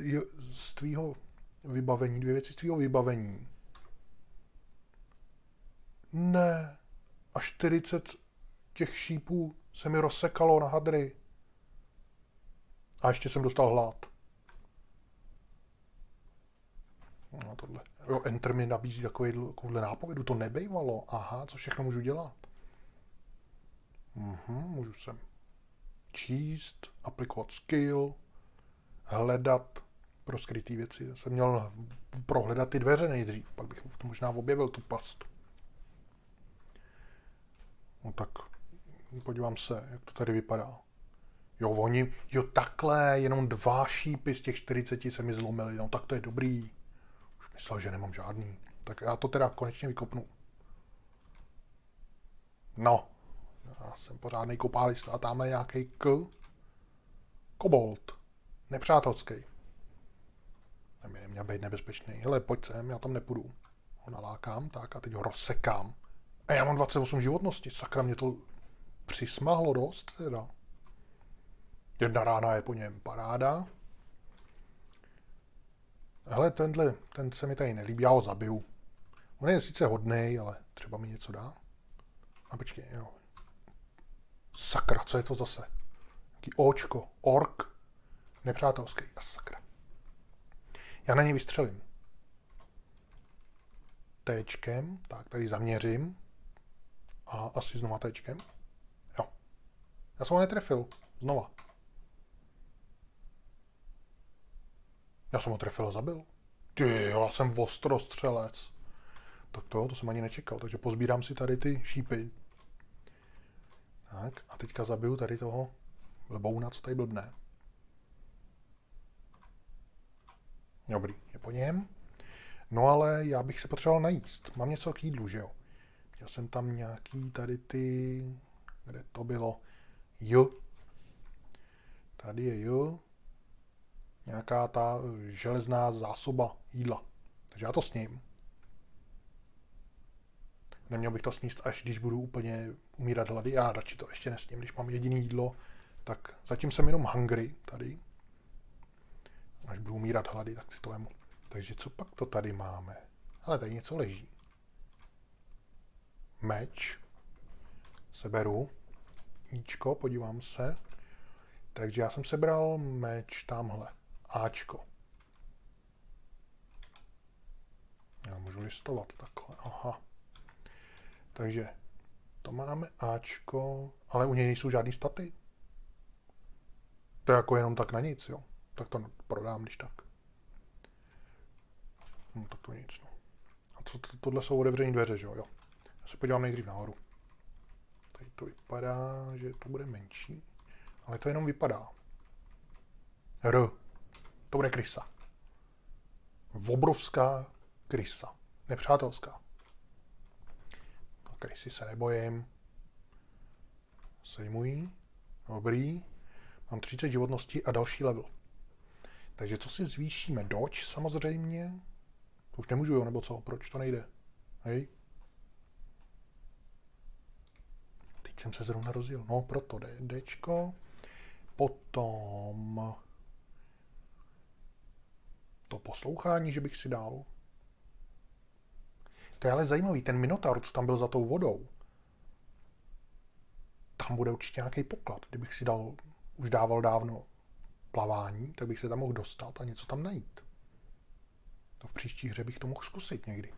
z tvýho vybavení, dvě věci z tvýho vybavení. Ne. A 40 těch šípů se mi rozsekalo na hadry. A ještě jsem dostal hlad. No tohle. Jo, Enter mi nabízí takovýhle nápovědu. To nebejvalo. Aha, co všechno můžu dělat? Mhm, můžu sem číst, aplikovat skill, hledat pro skryté věci. Já jsem měl prohledat ty dveře nejdřív, pak bych to možná objevil tu past. No tak podívám se, jak to tady vypadá. Jo, oni, jo takhle, jenom dva šípy z těch 40 se mi zlomily, no tak to je dobrý. Už myslel, že nemám žádný. Tak já to teda konečně vykopnu. No, já jsem pořádný kopálista a tamhle nějaký k. Kobold. Nepřátelský. Nemě neměl být nebezpečný. Hele, pojď sem, já tam nepůjdu. Ho nalákám, tak a teď ho rozsekám. A já mám 28 životnosti, sakra, mě to přismahlo dost teda. Jedna rána je po něm paráda. Hele, tenhle, ten se mi tady nelíbí, já ho zabiju. On je sice hodný, ale třeba mi něco dá. A počkej, jo, Sakra, co je to zase? Jaký očko, ork, nepřátelský, a sakra. Já na něj vystřelím. Tčkem, tak tady zaměřím. A asi znova Tčkem. Jo. Já jsem ho netrefil. Znova. Já jsem ho trefil a zabil. Ty, já jsem ostrostřelec. Tak to, to jsem ani nečekal, takže pozbírám si tady ty šípy. Tak, a teďka zabiju tady toho blbouna, co tady blbne. Dobrý, je po něm. No ale já bych se potřeboval najíst. Mám něco k jídlu, že jo? Měl jsem tam nějaký tady ty... Kde to bylo? Jo. Tady je jo. Nějaká ta železná zásoba jídla. Takže já to sním. Neměl bych to sníst, až když budu úplně umírat hlady. Já radši to ještě nesním, když mám jediný jídlo. Tak zatím jsem jenom hungry tady. Až budu umírat hlady, tak si to vemu. Takže co pak to tady máme? Ale tady něco leží. Meč. Seberu. Íčko, podívám se. Takže já jsem sebral meč tamhle. Ačko. Já můžu listovat takhle. Aha. Takže to máme Ačko, ale u něj nejsou žádný staty. To je jako jenom tak na nic, jo. Tak to prodám, když tak. No, tak to nic, no. A to, to, tohle jsou otevřené dveře, že jo? jo. Já se podívám nejdřív nahoru. Tady to vypadá, že to bude menší. Ale to jenom vypadá. R. To bude krysa. Obrovská krysa. Nepřátelská. Krysy se nebojím. Sejmují. Dobrý. Mám 30 životností a další level. Takže co si zvýšíme? Dodge samozřejmě. To už nemůžu, jo, nebo co? Proč to nejde? Hej. Teď jsem se zrovna rozjel. No, proto D, Dčko. Potom to poslouchání, že bych si dal. To je ale zajímavý, ten Minotaur, co tam byl za tou vodou, tam bude určitě nějaký poklad. Kdybych si dal, už dával dávno plavání, tak bych se tam mohl dostat a něco tam najít. To v příští hře bych to mohl zkusit někdy.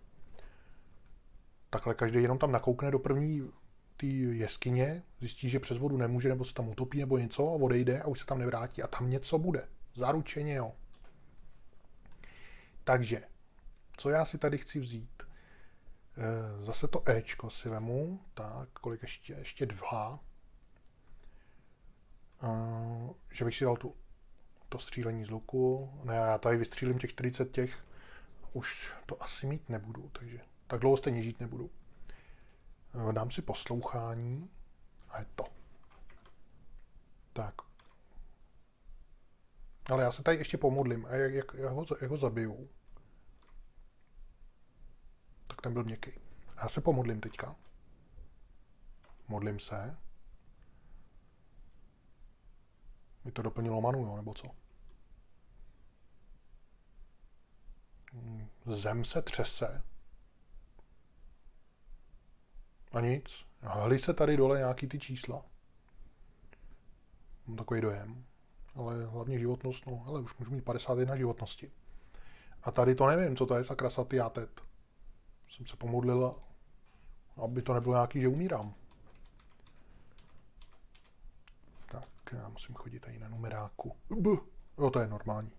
Takhle každý jenom tam nakoukne do první té jeskyně, zjistí, že přes vodu nemůže, nebo se tam utopí, nebo něco, a odejde a už se tam nevrátí a tam něco bude. Zaručeně jo. Takže, co já si tady chci vzít? Eh, zase to Ečko si vemu, tak, kolik ještě, ještě dva. Eh, že bych si dal tu, to střílení z luku. Ne, já tady vystřílím těch 40 těch, už to asi mít nebudu, takže tak dlouho stejně žít nebudu. Eh, dám si poslouchání a je to. Tak. Ale já se tady ještě pomodlím. A jak, jak, jak, ho, jak ho zabiju? Tak ten byl měkký. Já se pomodlím teďka. Modlím se. Mi to doplnilo manu, jo, nebo co? Zem se třese. A nic. Hli se tady dole nějaký ty čísla. Mám takový dojem. Ale hlavně životnost, no, ale už můžu mít 51 životnosti. A tady to nevím, co to je sakra satiatet jsem se pomodlil, aby to nebylo nějaký, že umírám. Tak, já musím chodit tady na numeráku. B. Jo, to je normální.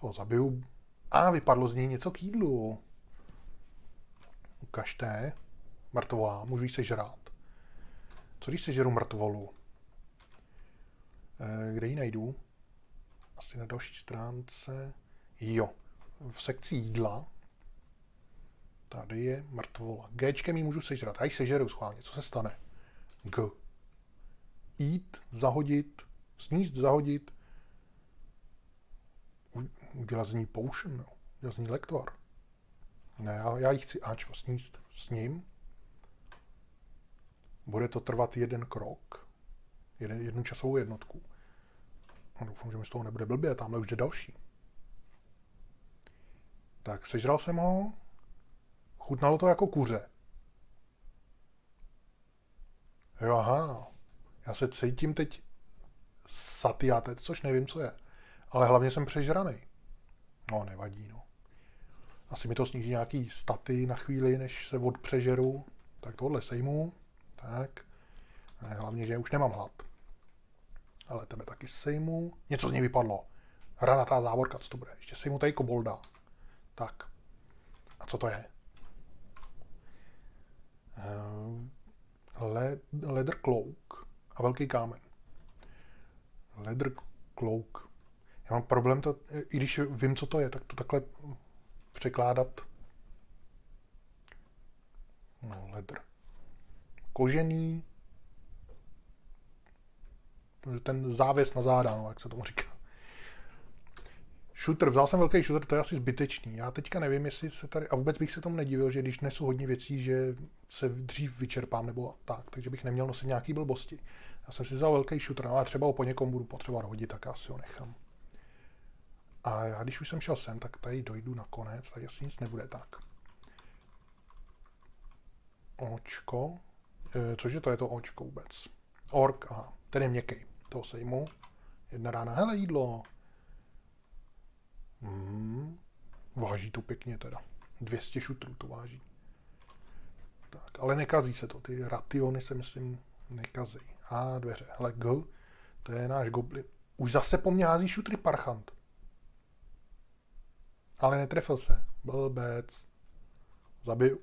Toho zabiju. A vypadlo z něj něco k jídlu. Ukažte. Mrtvolá, můžu ji sežrát. Co když sežeru mrtvolu? E, kde ji najdu? Asi na další stránce. Jo, v sekci jídla Tady je mrtvola. Gčkem ji můžu sežrat. A ji sežeru schválně. Co se stane? G. Eat, zahodit, sníst, zahodit. Udělat z ní potion, jo. Udělat z ní lektvar. Ne, já, já ji chci Ačko sníst s ním. Bude to trvat jeden krok. Jeden, jednu časovou jednotku. A doufám, že mi z toho nebude blbě, tamhle už jde další. Tak, sežral jsem ho, Chutnalo to jako kuře. Jo, aha. Já se cítím teď satiatet, což nevím, co je. Ale hlavně jsem přežraný. No, nevadí, no. Asi mi to sníží nějaký staty na chvíli, než se odpřežeru. Tak tohle sejmu. Tak. A hlavně, že už nemám hlad. Ale tebe taky sejmu. Něco z něj vypadlo. Hranatá závorka, co to bude? Ještě sejmu tady kobolda. Tak. A co to je? Uh, le, leather cloak a velký kámen. Leather cloak. Já mám problém to, i když vím, co to je, tak to takhle překládat. No, leather. Kožený. Ten závěs na záda, no, jak se tomu říká. Shooter, vzal jsem velký shooter, to je asi zbytečný. Já teďka nevím, jestli se tady, a vůbec bych se tomu nedivil, že když nesu hodně věcí, že se dřív vyčerpám nebo tak, takže bych neměl nosit nějaký blbosti. Já jsem si vzal velký shooter, no, ale třeba ho po někom budu potřebovat hodit, tak já si ho nechám. A já když už jsem šel sem, tak tady dojdu na konec, tady asi nic nebude tak. Očko. E, cože to je to očko vůbec? Ork, aha, ten je měkký. To sejmu. Jedna rána, hele jídlo. Hmm. Váží to pěkně teda. 200 šutrů to váží. Tak, ale nekazí se to. Ty rationy se myslím nekazí. A dveře. Hele, G, to je náš goblin. Už zase po mně hází šutry parchant. Ale netrefil se. Blbec. Zabiju.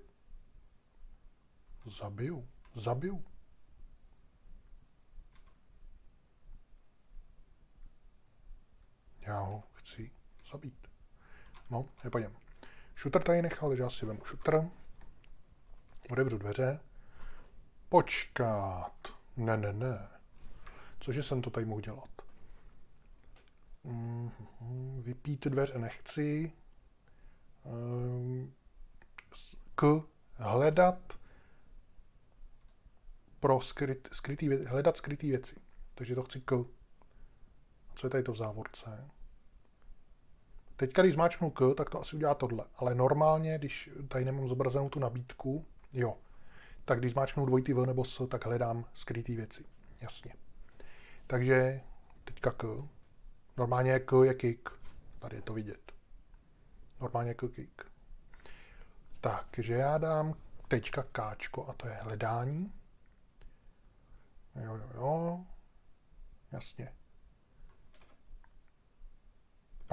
Zabiju. Zabiju. Já ho chci zabít. No, nepojdem. Šutr tady nechal, takže já si vemu šutr. Odevřu dveře. Počkat. Ne, ne, ne. Cože jsem to tady mohl dělat? Mm-hmm. Vypít dveře nechci. Ehm, k hledat pro skryt, skrytý hledat skrytý věci. Takže to chci k. Co je tady to v závorce? Teďka, když zmáčknu k, tak to asi udělá tohle. Ale normálně, když tady nemám zobrazenou tu nabídku, jo, tak když zmáčknu dvojitý V nebo S, tak hledám skrytý věci. Jasně. Takže teďka k. Normálně k je kick. Tady je to vidět. Normálně k kick. Takže já dám teďka káčko a to je hledání. Jo, jo, jo. Jasně.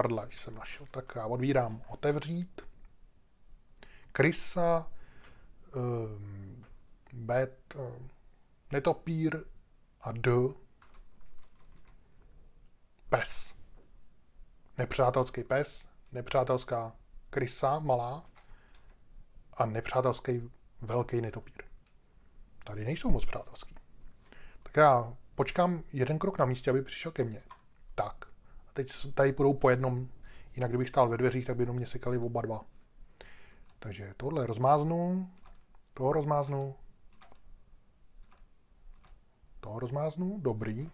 Prdla jsem našel. Tak já odvírám otevřít. Krysa, um, bet, um, netopír a d. Pes. Nepřátelský pes, nepřátelská krysa malá a nepřátelský velký netopír. Tady nejsou moc přátelský. Tak já počkám jeden krok na místě, aby přišel ke mně. Tak. A teď tady půjdou po jednom, jinak kdybych stál ve dveřích, tak by do mě sekali oba dva. Takže tohle rozmáznu, toho rozmáznu, toho rozmáznu, dobrý.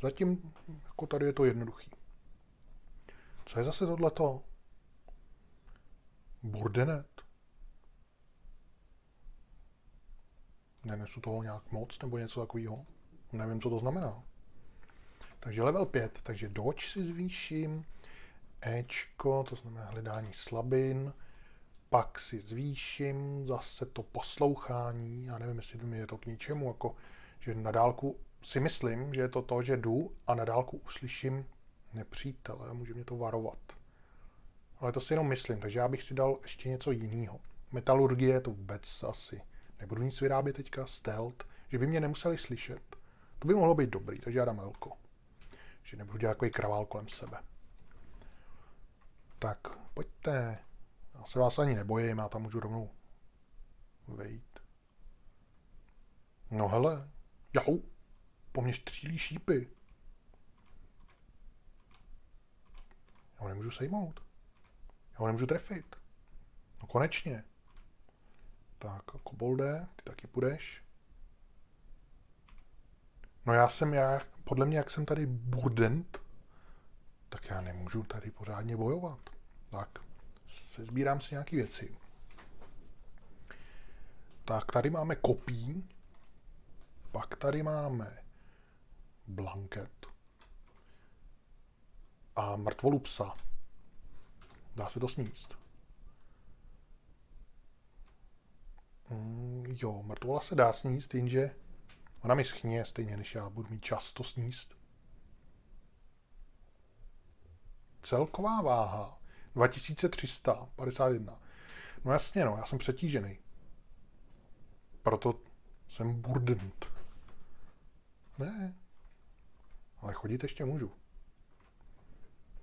Zatím jako tady je to jednoduchý. Co je zase tohleto? Burdenet? Nenesu toho nějak moc nebo něco takového? Nevím, co to znamená. Takže level 5, takže dodge si zvýším, Ečko, to znamená hledání slabin, pak si zvýším zase to poslouchání, já nevím, jestli mi je to k ničemu, jako, že na dálku si myslím, že je to to, že jdu a na dálku uslyším nepřítele, může mě to varovat. Ale to si jenom myslím, takže já bych si dal ještě něco jiného. Metalurgie to vůbec asi nebudu nic vyrábět teďka, stealth, že by mě nemuseli slyšet. To by mohlo být dobrý, takže já dám velko. Že nebudu dělat takový kravál kolem sebe. Tak, pojďte. Já se vás ani nebojím, já tam můžu rovnou vejít. No hele, jau, po mně střílí šípy. Já ho nemůžu sejmout. Já ho nemůžu trefit. No konečně. Tak, kobolde, ty taky půjdeš. No já jsem, já, podle mě, jak jsem tady burdent, tak já nemůžu tady pořádně bojovat. Tak, sbírám si nějaké věci. Tak tady máme kopí, pak tady máme blanket a mrtvolu psa. Dá se to sníst. Mm, jo, mrtvola se dá sníst, jenže ona mi schně stejně, než já budu mít čas to sníst. Celková váha 2351. No jasně, no, já jsem přetížený. Proto jsem burdent. Ne. Ale chodit ještě můžu.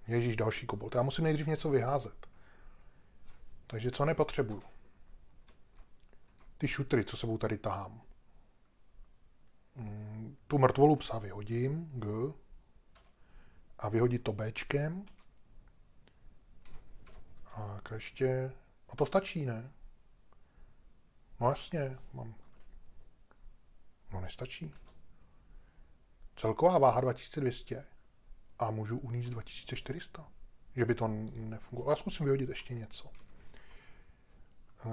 Ježíš, další kobolt. Já musím nejdřív něco vyházet. Takže co nepotřebuju? Ty šutry, co sebou tady tahám. Tu mrtvolu psa vyhodím. G. A vyhodit to Bčkem. A ještě... A to stačí, ne? No jasně, mám... No nestačí. Celková váha 2200 a můžu uníst 2400. Že by to nefungovalo. Já zkusím vyhodit ještě něco.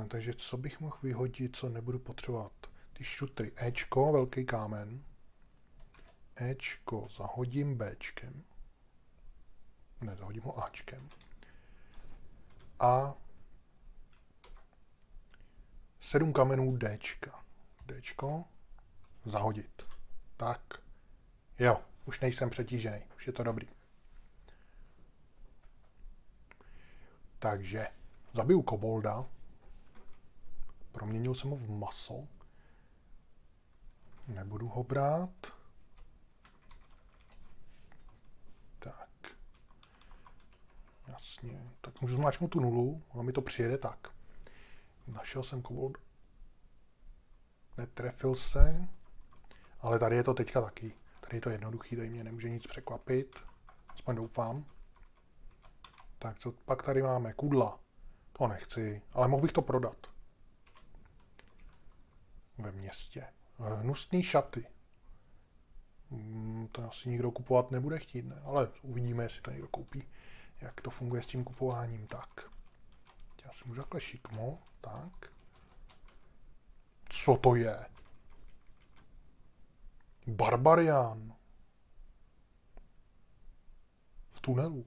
Takže co bych mohl vyhodit, co nebudu potřebovat? Ty šutry. Ečko, velký kámen. Ečko zahodím Bčkem. Ne, zahodím ho Ačkem. A sedm kamenů Dčka. Dčko zahodit. Tak. Jo, už nejsem přetížený. Už je to dobrý. Takže zabiju kobolda. Proměnil jsem ho v maso. Nebudu ho brát. Tak. Jasně. Tak můžu zmáčknout tu nulu. Ono mi to přijede tak. Našel jsem kobold. Netrefil se. Ale tady je to teďka taky. Tady je to jednoduchý, tady mě nemůže nic překvapit. Aspoň doufám. Tak co pak tady máme? Kudla. To nechci, ale mohl bych to prodat. Ve městě. Hnusný šaty. Hmm, to asi nikdo kupovat nebude chtít, ne? ale uvidíme, jestli to někdo koupí. Jak to funguje s tím kupováním, tak. Já si můžu takhle šikmo, tak. Co to je? Barbarián. V tunelu.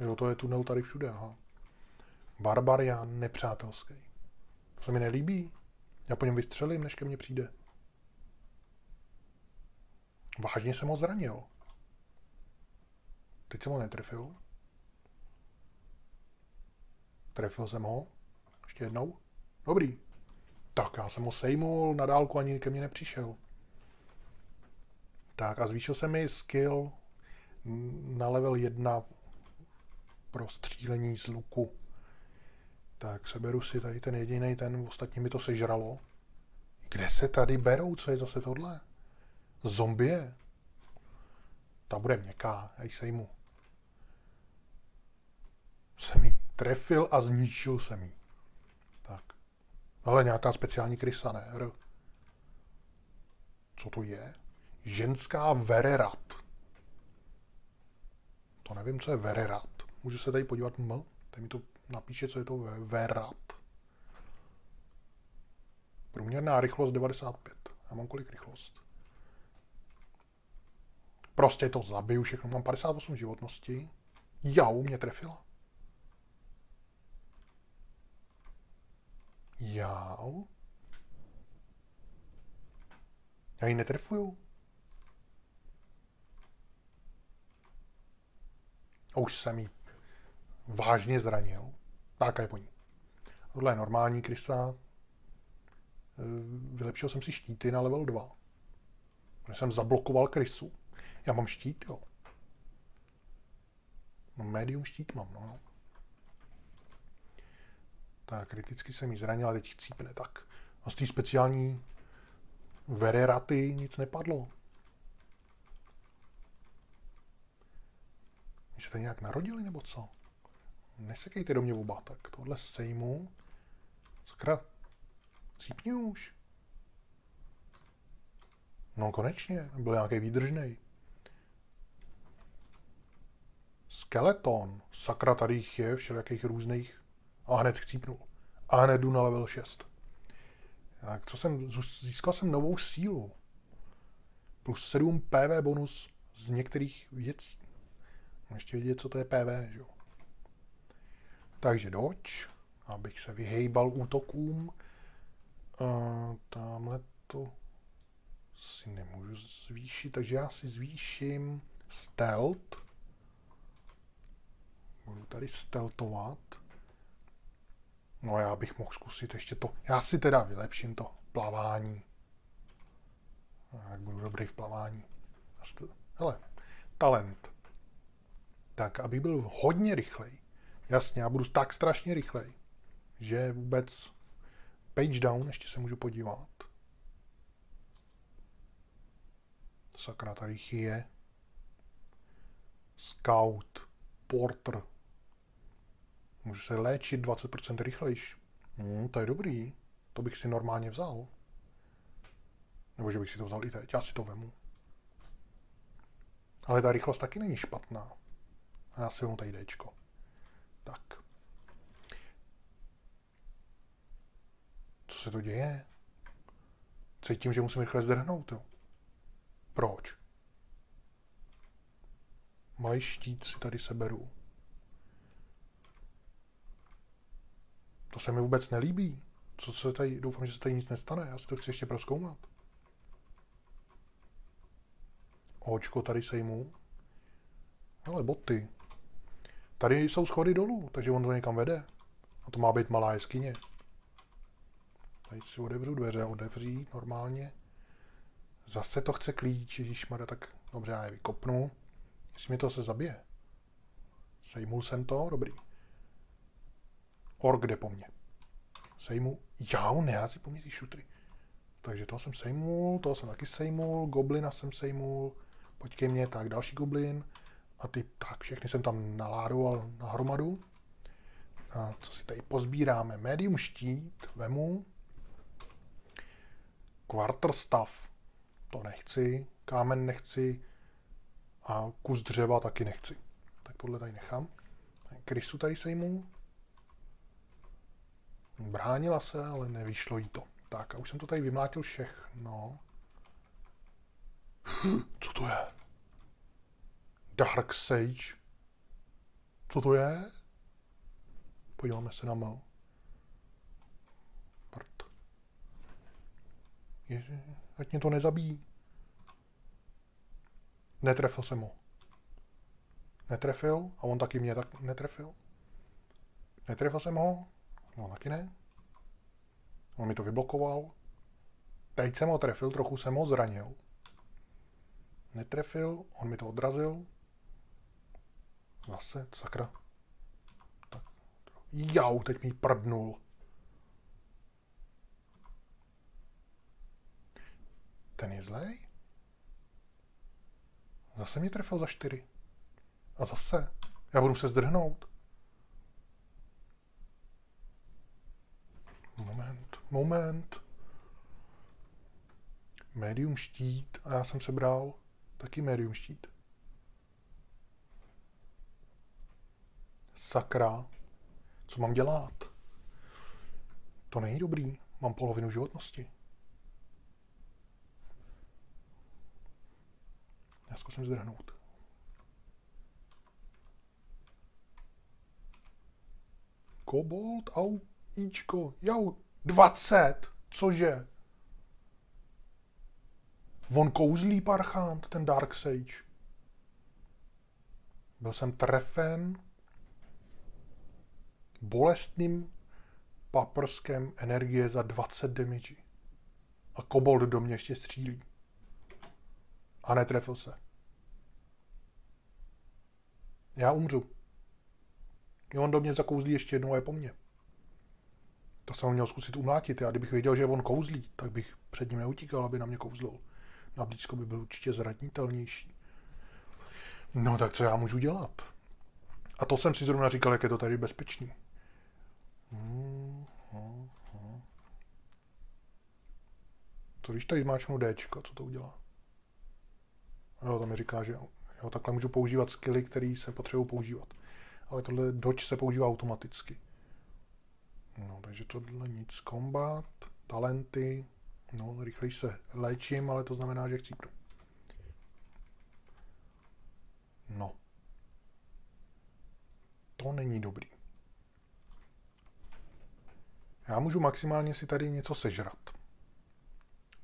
Jo, to je tunel tady všude, aha. Barbarián nepřátelský. To se mi nelíbí. Já po něm vystřelím, než ke mně přijde. Vážně jsem ho zranil. Teď jsem ho netrefil. Trefil jsem ho. Ještě jednou. Dobrý. Tak já jsem ho sejmul, na dálku ani ke mně nepřišel. Tak a zvýšil se mi skill na level 1 pro střílení z luku. Tak seberu si tady ten jediný, ten ostatní mi to sežralo. Kde se tady berou? Co je zase tohle? Zombie? Ta bude měkká, já ji sejmu. Jsem jí trefil a zničil jsem jí. Tak. Ale nějaká speciální krysa, ne? Co to je? Ženská vererat. To nevím, co je vererat. Můžu se tady podívat m? Tady mi to napíše, co je to verat. Průměrná rychlost 95. Já mám kolik rychlost? Prostě to zabiju všechno. Mám 58 životnosti. Jau, mě trefila. Jau. Já ji netrefuju. A už jsem ji vážně zranil. Tak je po ní. Tohle je normální krysa. Eh, vylepšil jsem si štíty na level 2. Protože jsem zablokoval krysu. Já mám štít, jo. No, medium štít mám, no. Tak, kriticky jsem ji zranil, a teď chcípne, tak. A z té speciální vereraty nic nepadlo. Se tady nějak narodili, nebo co? Nesekejte do mě oba, tak tohle sejmu. Sakra, cípni už. No konečně, byl nějaký výdržný. Skeleton. Sakra, tady jich je všelijakých různých. A hned chcípnul. A hned jdu na level 6. Tak, co jsem, získal jsem novou sílu. Plus 7 PV bonus z některých věcí. Ještě vidět, co to je PV, že jo. Takže doč, abych se vyhejbal útokům. Uh, tamhle to si nemůžu zvýšit, takže já si zvýším stealth Budu tady steltovat. No já bych mohl zkusit ještě to. Já si teda vylepším to plavání. Jak budu dobrý v plavání. Hele, talent. Tak, aby byl hodně rychlej. Jasně, já budu tak strašně rychlej, že vůbec page down, ještě se můžu podívat. Sakra, tady je. Scout, Porter. Můžu se léčit 20% rychlejš. Hmm, to je dobrý. To bych si normálně vzal. Nebo že bych si to vzal i teď. Já si to vemu. Ale ta rychlost taky není špatná. A já si vemu tady Dčko. Tak. Co se to děje? Cítím, že musím rychle zdrhnout. Jo. Proč? Malý štít si tady seberu. To se mi vůbec nelíbí. Co se tady, doufám, že se tady nic nestane. Já si to chci ještě proskoumat. Očko tady sejmu. Ale boty. Tady jsou schody dolů, takže on to někam vede. A to má být malá jeskyně. Tady si otevřu dveře, odevří normálně. Zase to chce klíč, ježišmarja, tak dobře, já je vykopnu. Jestli mi to se zabije. Sejmul jsem to, dobrý. Ork jde po mně. Sejmu. Já, nehází po mně ty šutry. Takže toho jsem sejmul, toho jsem taky sejmul, goblina jsem sejmul, pojď ke mně, tak další goblin. A ty, tak všechny jsem tam naládoval na hromadu. A co si tady pozbíráme? Medium štít, vemu. Quarter stav, to nechci. Kámen nechci. A kus dřeva taky nechci. Tak tohle tady nechám. Krysu tady sejmu. Bránila se, ale nevyšlo jí to. Tak a už jsem to tady vymlátil všechno. Co to je? Dark Sage. Co to je? Podíváme se na mal. Prd. Ježi, ať mě to nezabíjí. Netrefil jsem ho. Netrefil a on taky mě tak netrefil. Netrefil jsem ho, no taky ne. On mi to vyblokoval. Teď jsem ho trefil, trochu jsem ho zranil. Netrefil, on mi to odrazil. Zase, sakra. Tak. Jau, teď mi prdnul. Ten je zlej? Zase mě trefil za čtyři. A zase. Já budu se zdrhnout. Moment, moment. Medium štít a já jsem sebral taky medium štít. Sakra, co mám dělat? To není dobrý, mám polovinu životnosti. Já zkusím zdrhnout. Kobold, au, Ičko, jau, 20, cože? On kouzlí parchant, ten Dark Sage. Byl jsem trefen bolestným paprskem energie za 20 damage. A kobold do mě ještě střílí. A netrefil se. Já umřu. I on do mě zakouzlí ještě jednou a je po mně. To jsem měl zkusit umlátit. Já kdybych věděl, že on kouzlí, tak bych před ním neutíkal, aby na mě kouzlil. Na blízko by byl určitě zranitelnější. No tak co já můžu dělat? A to jsem si zrovna říkal, jak je to tady bezpečný. Co když tady máčnu D, co to udělá? Jo, to mi říká, že jo, takhle můžu používat skilly, které se potřebují používat. Ale tohle doč se používá automaticky. No, takže tohle nic. Combat, talenty, no, rychleji se léčím, ale to znamená, že chcípnu. No. To není dobrý. Já můžu maximálně si tady něco sežrat.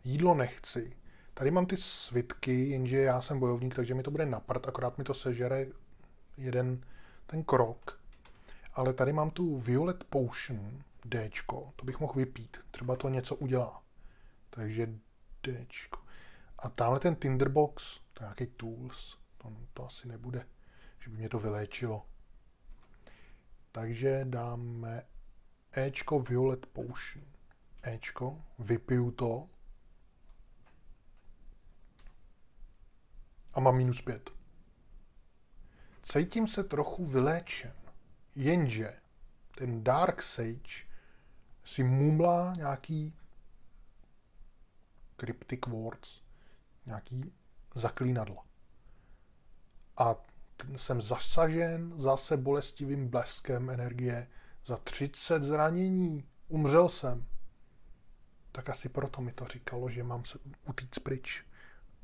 Jídlo nechci. Tady mám ty svitky, jenže já jsem bojovník, takže mi to bude naprt, akorát mi to sežere jeden ten krok. Ale tady mám tu Violet Potion, D, to bych mohl vypít. Třeba to něco udělá. Takže D. A tamhle ten Tinderbox, to je nějaký tools, to, to asi nebude, že by mě to vyléčilo. Takže dáme Ečko Violet Potion. Ečko, vypiju to. A mám minus pět. Cítím se trochu vyléčen. Jenže ten Dark Sage si mumlá nějaký cryptic words, nějaký zaklínadlo. A jsem zasažen zase bolestivým bleskem energie za 30 zranění. Umřel jsem. Tak asi proto mi to říkalo, že mám se utíct pryč.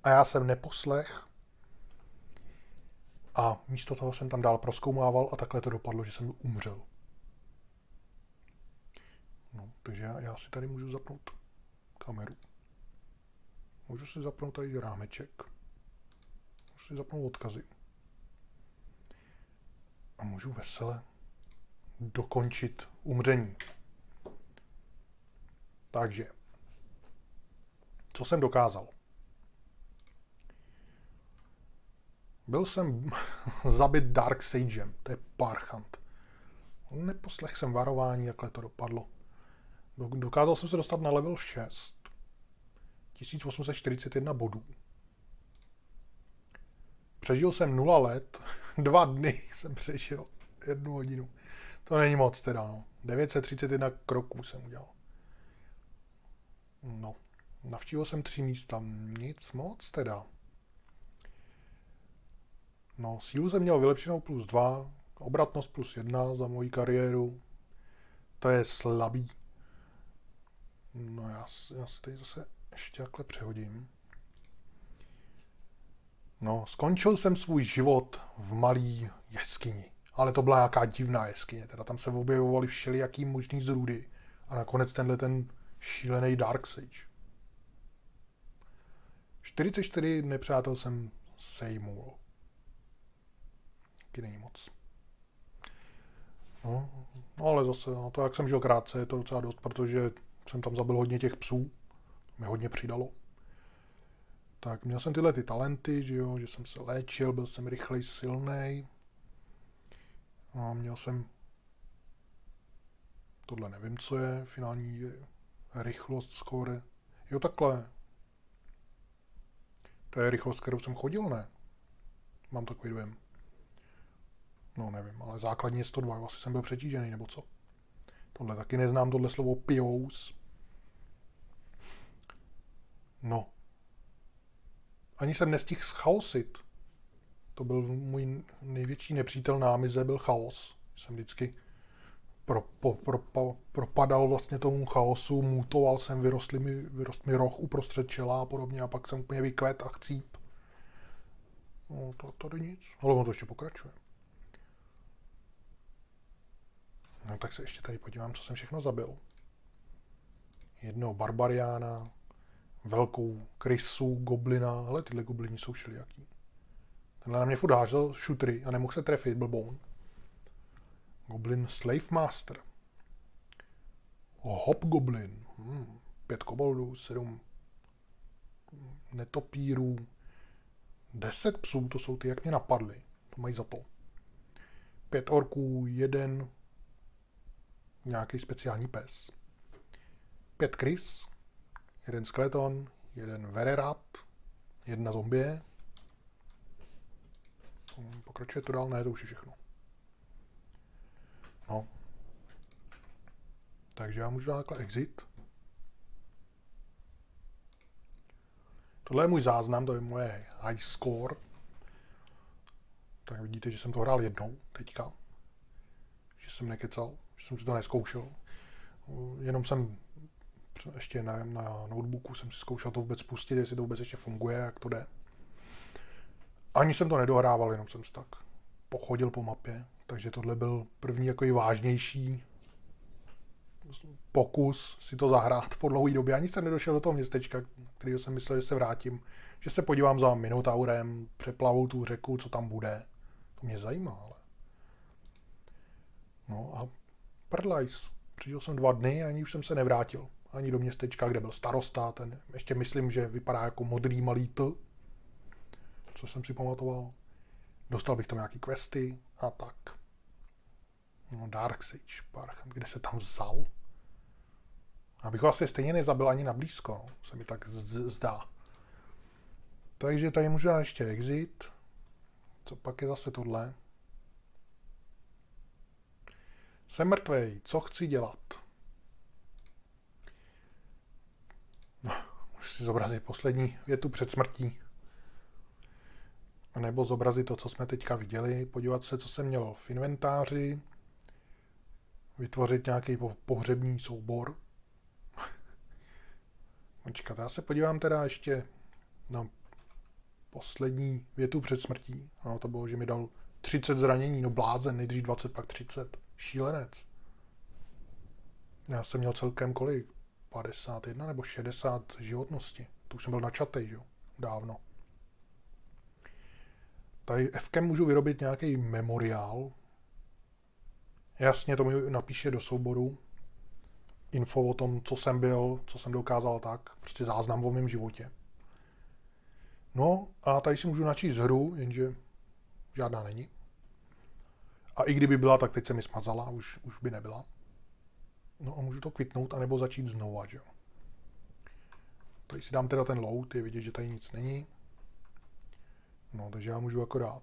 A já jsem neposlech. A místo toho jsem tam dál proskoumával a takhle to dopadlo, že jsem umřel. No, takže já, já si tady můžu zapnout kameru. Můžu si zapnout tady rámeček. Můžu si zapnout odkazy. A můžu vesele dokončit umření. Takže, co jsem dokázal? Byl jsem zabit Dark Sagem, to je Parchant. Neposlech jsem varování, jakhle to dopadlo. Dokázal jsem se dostat na level 6. 1841 bodů. Přežil jsem 0 let, dva dny jsem přežil, jednu hodinu. To není moc teda, no. 931 kroků jsem udělal. No, navštívil jsem tři místa, nic moc teda. No, sílu jsem měl vylepšenou plus 2, obratnost plus 1 za moji kariéru. To je slabý. No já, já se tady zase ještě takhle přehodím. No, skončil jsem svůj život v malý jeskyni. Ale to byla nějaká divná jeskyně. Teda tam se objevovaly všelijaký možný zrůdy. A nakonec tenhle ten šílený Dark Sage. 44 nepřátel jsem sejmul. Taky není moc. No, no ale zase, no to jak jsem žil krátce, je to docela dost, protože jsem tam zabil hodně těch psů, mi hodně přidalo. Tak měl jsem tyhle ty talenty, že jo, že jsem se léčil, byl jsem rychlej, silný. A měl jsem tohle nevím, co je, finální rychlost skóre. Jo, takhle. To je rychlost, kterou jsem chodil, ne? Mám takový dojem. No nevím, ale základní je 102, asi jsem byl přetížený, nebo co? Tohle taky neznám, tohle slovo pious. No. Ani jsem nestihl schaosit. To byl můj největší nepřítel námize, byl chaos. Jsem vždycky pro, pro, pro, pro, propadal vlastně tomu chaosu, mutoval jsem, vyrostl mi, vyrost mi roh uprostřed čela a podobně a pak jsem úplně vykvet a chcíp. No, to tady nic, ale ono to ještě pokračuje. No tak se ještě tady podívám, co jsem všechno zabil. Jednoho barbariána, velkou krysu, goblina, ale tyhle goblini jsou všelijaký. Tenhle na mě furt hážel šutry a nemohl se trefit, blboun. Goblin Slave Master. Hop Goblin. Hmm. Pět koboldů, sedm netopírů, deset psů, to jsou ty, jak mě napadly. To mají za to. Pět orků, jeden nějaký speciální pes. Pět krys, jeden skeleton, jeden vererat, jedna zombie. Pokračuje to dál? Ne, to už je všechno. No. Takže já můžu dát takhle exit. Tohle je můj záznam, to je moje high score. Tak vidíte, že jsem to hrál jednou teďka. Že jsem nekecal, že jsem si to neskoušel. Jenom jsem ještě na, na notebooku jsem si zkoušel to vůbec pustit, jestli to vůbec ještě funguje, jak to jde. Ani jsem to nedohrával, jenom jsem tak pochodil po mapě. Takže tohle byl první jako vážnější pokus si to zahrát po dlouhé době. Ani jsem nedošel do toho městečka, který jsem myslel, že se vrátím. Že se podívám za Minotaurem, přeplavou tu řeku, co tam bude. To mě zajímá, ale No a prdlajs. Přišel jsem dva dny a ani už jsem se nevrátil. Ani do městečka, kde byl starosta, ten ještě myslím, že vypadá jako modrý malý T, co jsem si pamatoval. Dostal bych tam nějaký questy a tak. No, Dark Sage Parchant, kde se tam vzal? Abych ho asi stejně nezabil ani na blízko, no. se mi tak zdá. Takže tady můžu dát ještě exit. Co pak je zase tohle? Jsem mrtvej, co chci dělat? No, můžu si zobrazit poslední větu před smrtí. Nebo zobrazit to, co jsme teďka viděli, podívat se, co jsem měl v inventáři, vytvořit nějaký pohřební soubor. Počkat, já se podívám teda ještě na poslední větu před smrtí. A to bylo, že mi dal 30 zranění, no blázen, nejdřív 20, pak 30. Šílenec. Já jsem měl celkem kolik? 51 nebo 60 životnosti. To už jsem byl načatej, jo? Dávno. Tady f můžu vyrobit nějaký memoriál. Jasně, to mi napíše do souboru. Info o tom, co jsem byl, co jsem dokázal tak. Prostě záznam o mém životě. No a tady si můžu načíst hru, jenže žádná není. A i kdyby byla, tak teď se mi smazala, už, už by nebyla. No a můžu to kvitnout, anebo začít znova, že jo. Tady si dám teda ten load, je vidět, že tady nic není. No, takže já můžu akorát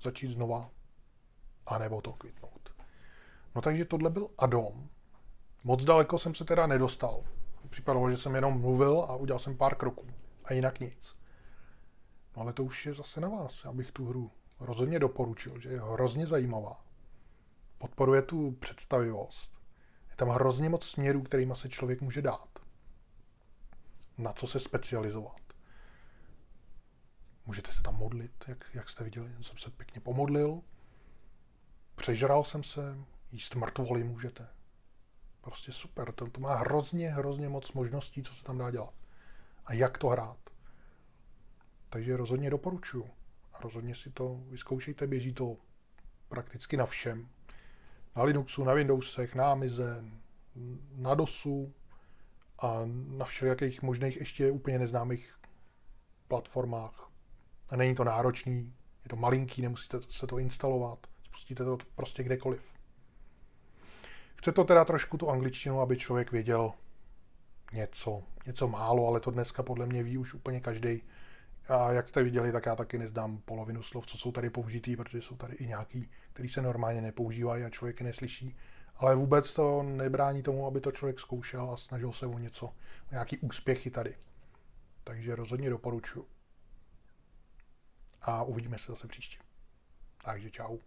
začít znova, anebo to kvitnout. No takže tohle byl Adom. Moc daleko jsem se teda nedostal. Připadalo, že jsem jenom mluvil a udělal jsem pár kroků. A jinak nic. No ale to už je zase na vás, abych tu hru rozhodně doporučil, že je hrozně zajímavá. Podporuje tu představivost. Je tam hrozně moc směrů, kterýma se člověk může dát. Na co se specializovat. Můžete se tam modlit, jak, jak jste viděli. Jsem se pěkně pomodlil. Přežral jsem se, jíst mrtvoly můžete. Prostě super. To, to má hrozně, hrozně moc možností, co se tam dá dělat. A jak to hrát. Takže rozhodně doporučuji. A rozhodně si to vyzkoušejte, běží to prakticky na všem. Na Linuxu, na Windowsech, na Amize, na DOSu a na všelijakých možných ještě úplně neznámých platformách. A není to náročný, je to malinký, nemusíte se to instalovat, spustíte to prostě kdekoliv. Chce to teda trošku tu angličtinu, aby člověk věděl něco, něco málo, ale to dneska podle mě ví už úplně každý. A jak jste viděli, tak já taky nezdám polovinu slov, co jsou tady použitý, protože jsou tady i nějaký, který se normálně nepoužívají a člověk je neslyší. Ale vůbec to nebrání tomu, aby to člověk zkoušel a snažil se o něco, o nějaký úspěchy tady. Takže rozhodně doporučuji. A uvidíme se zase příště. Takže čau.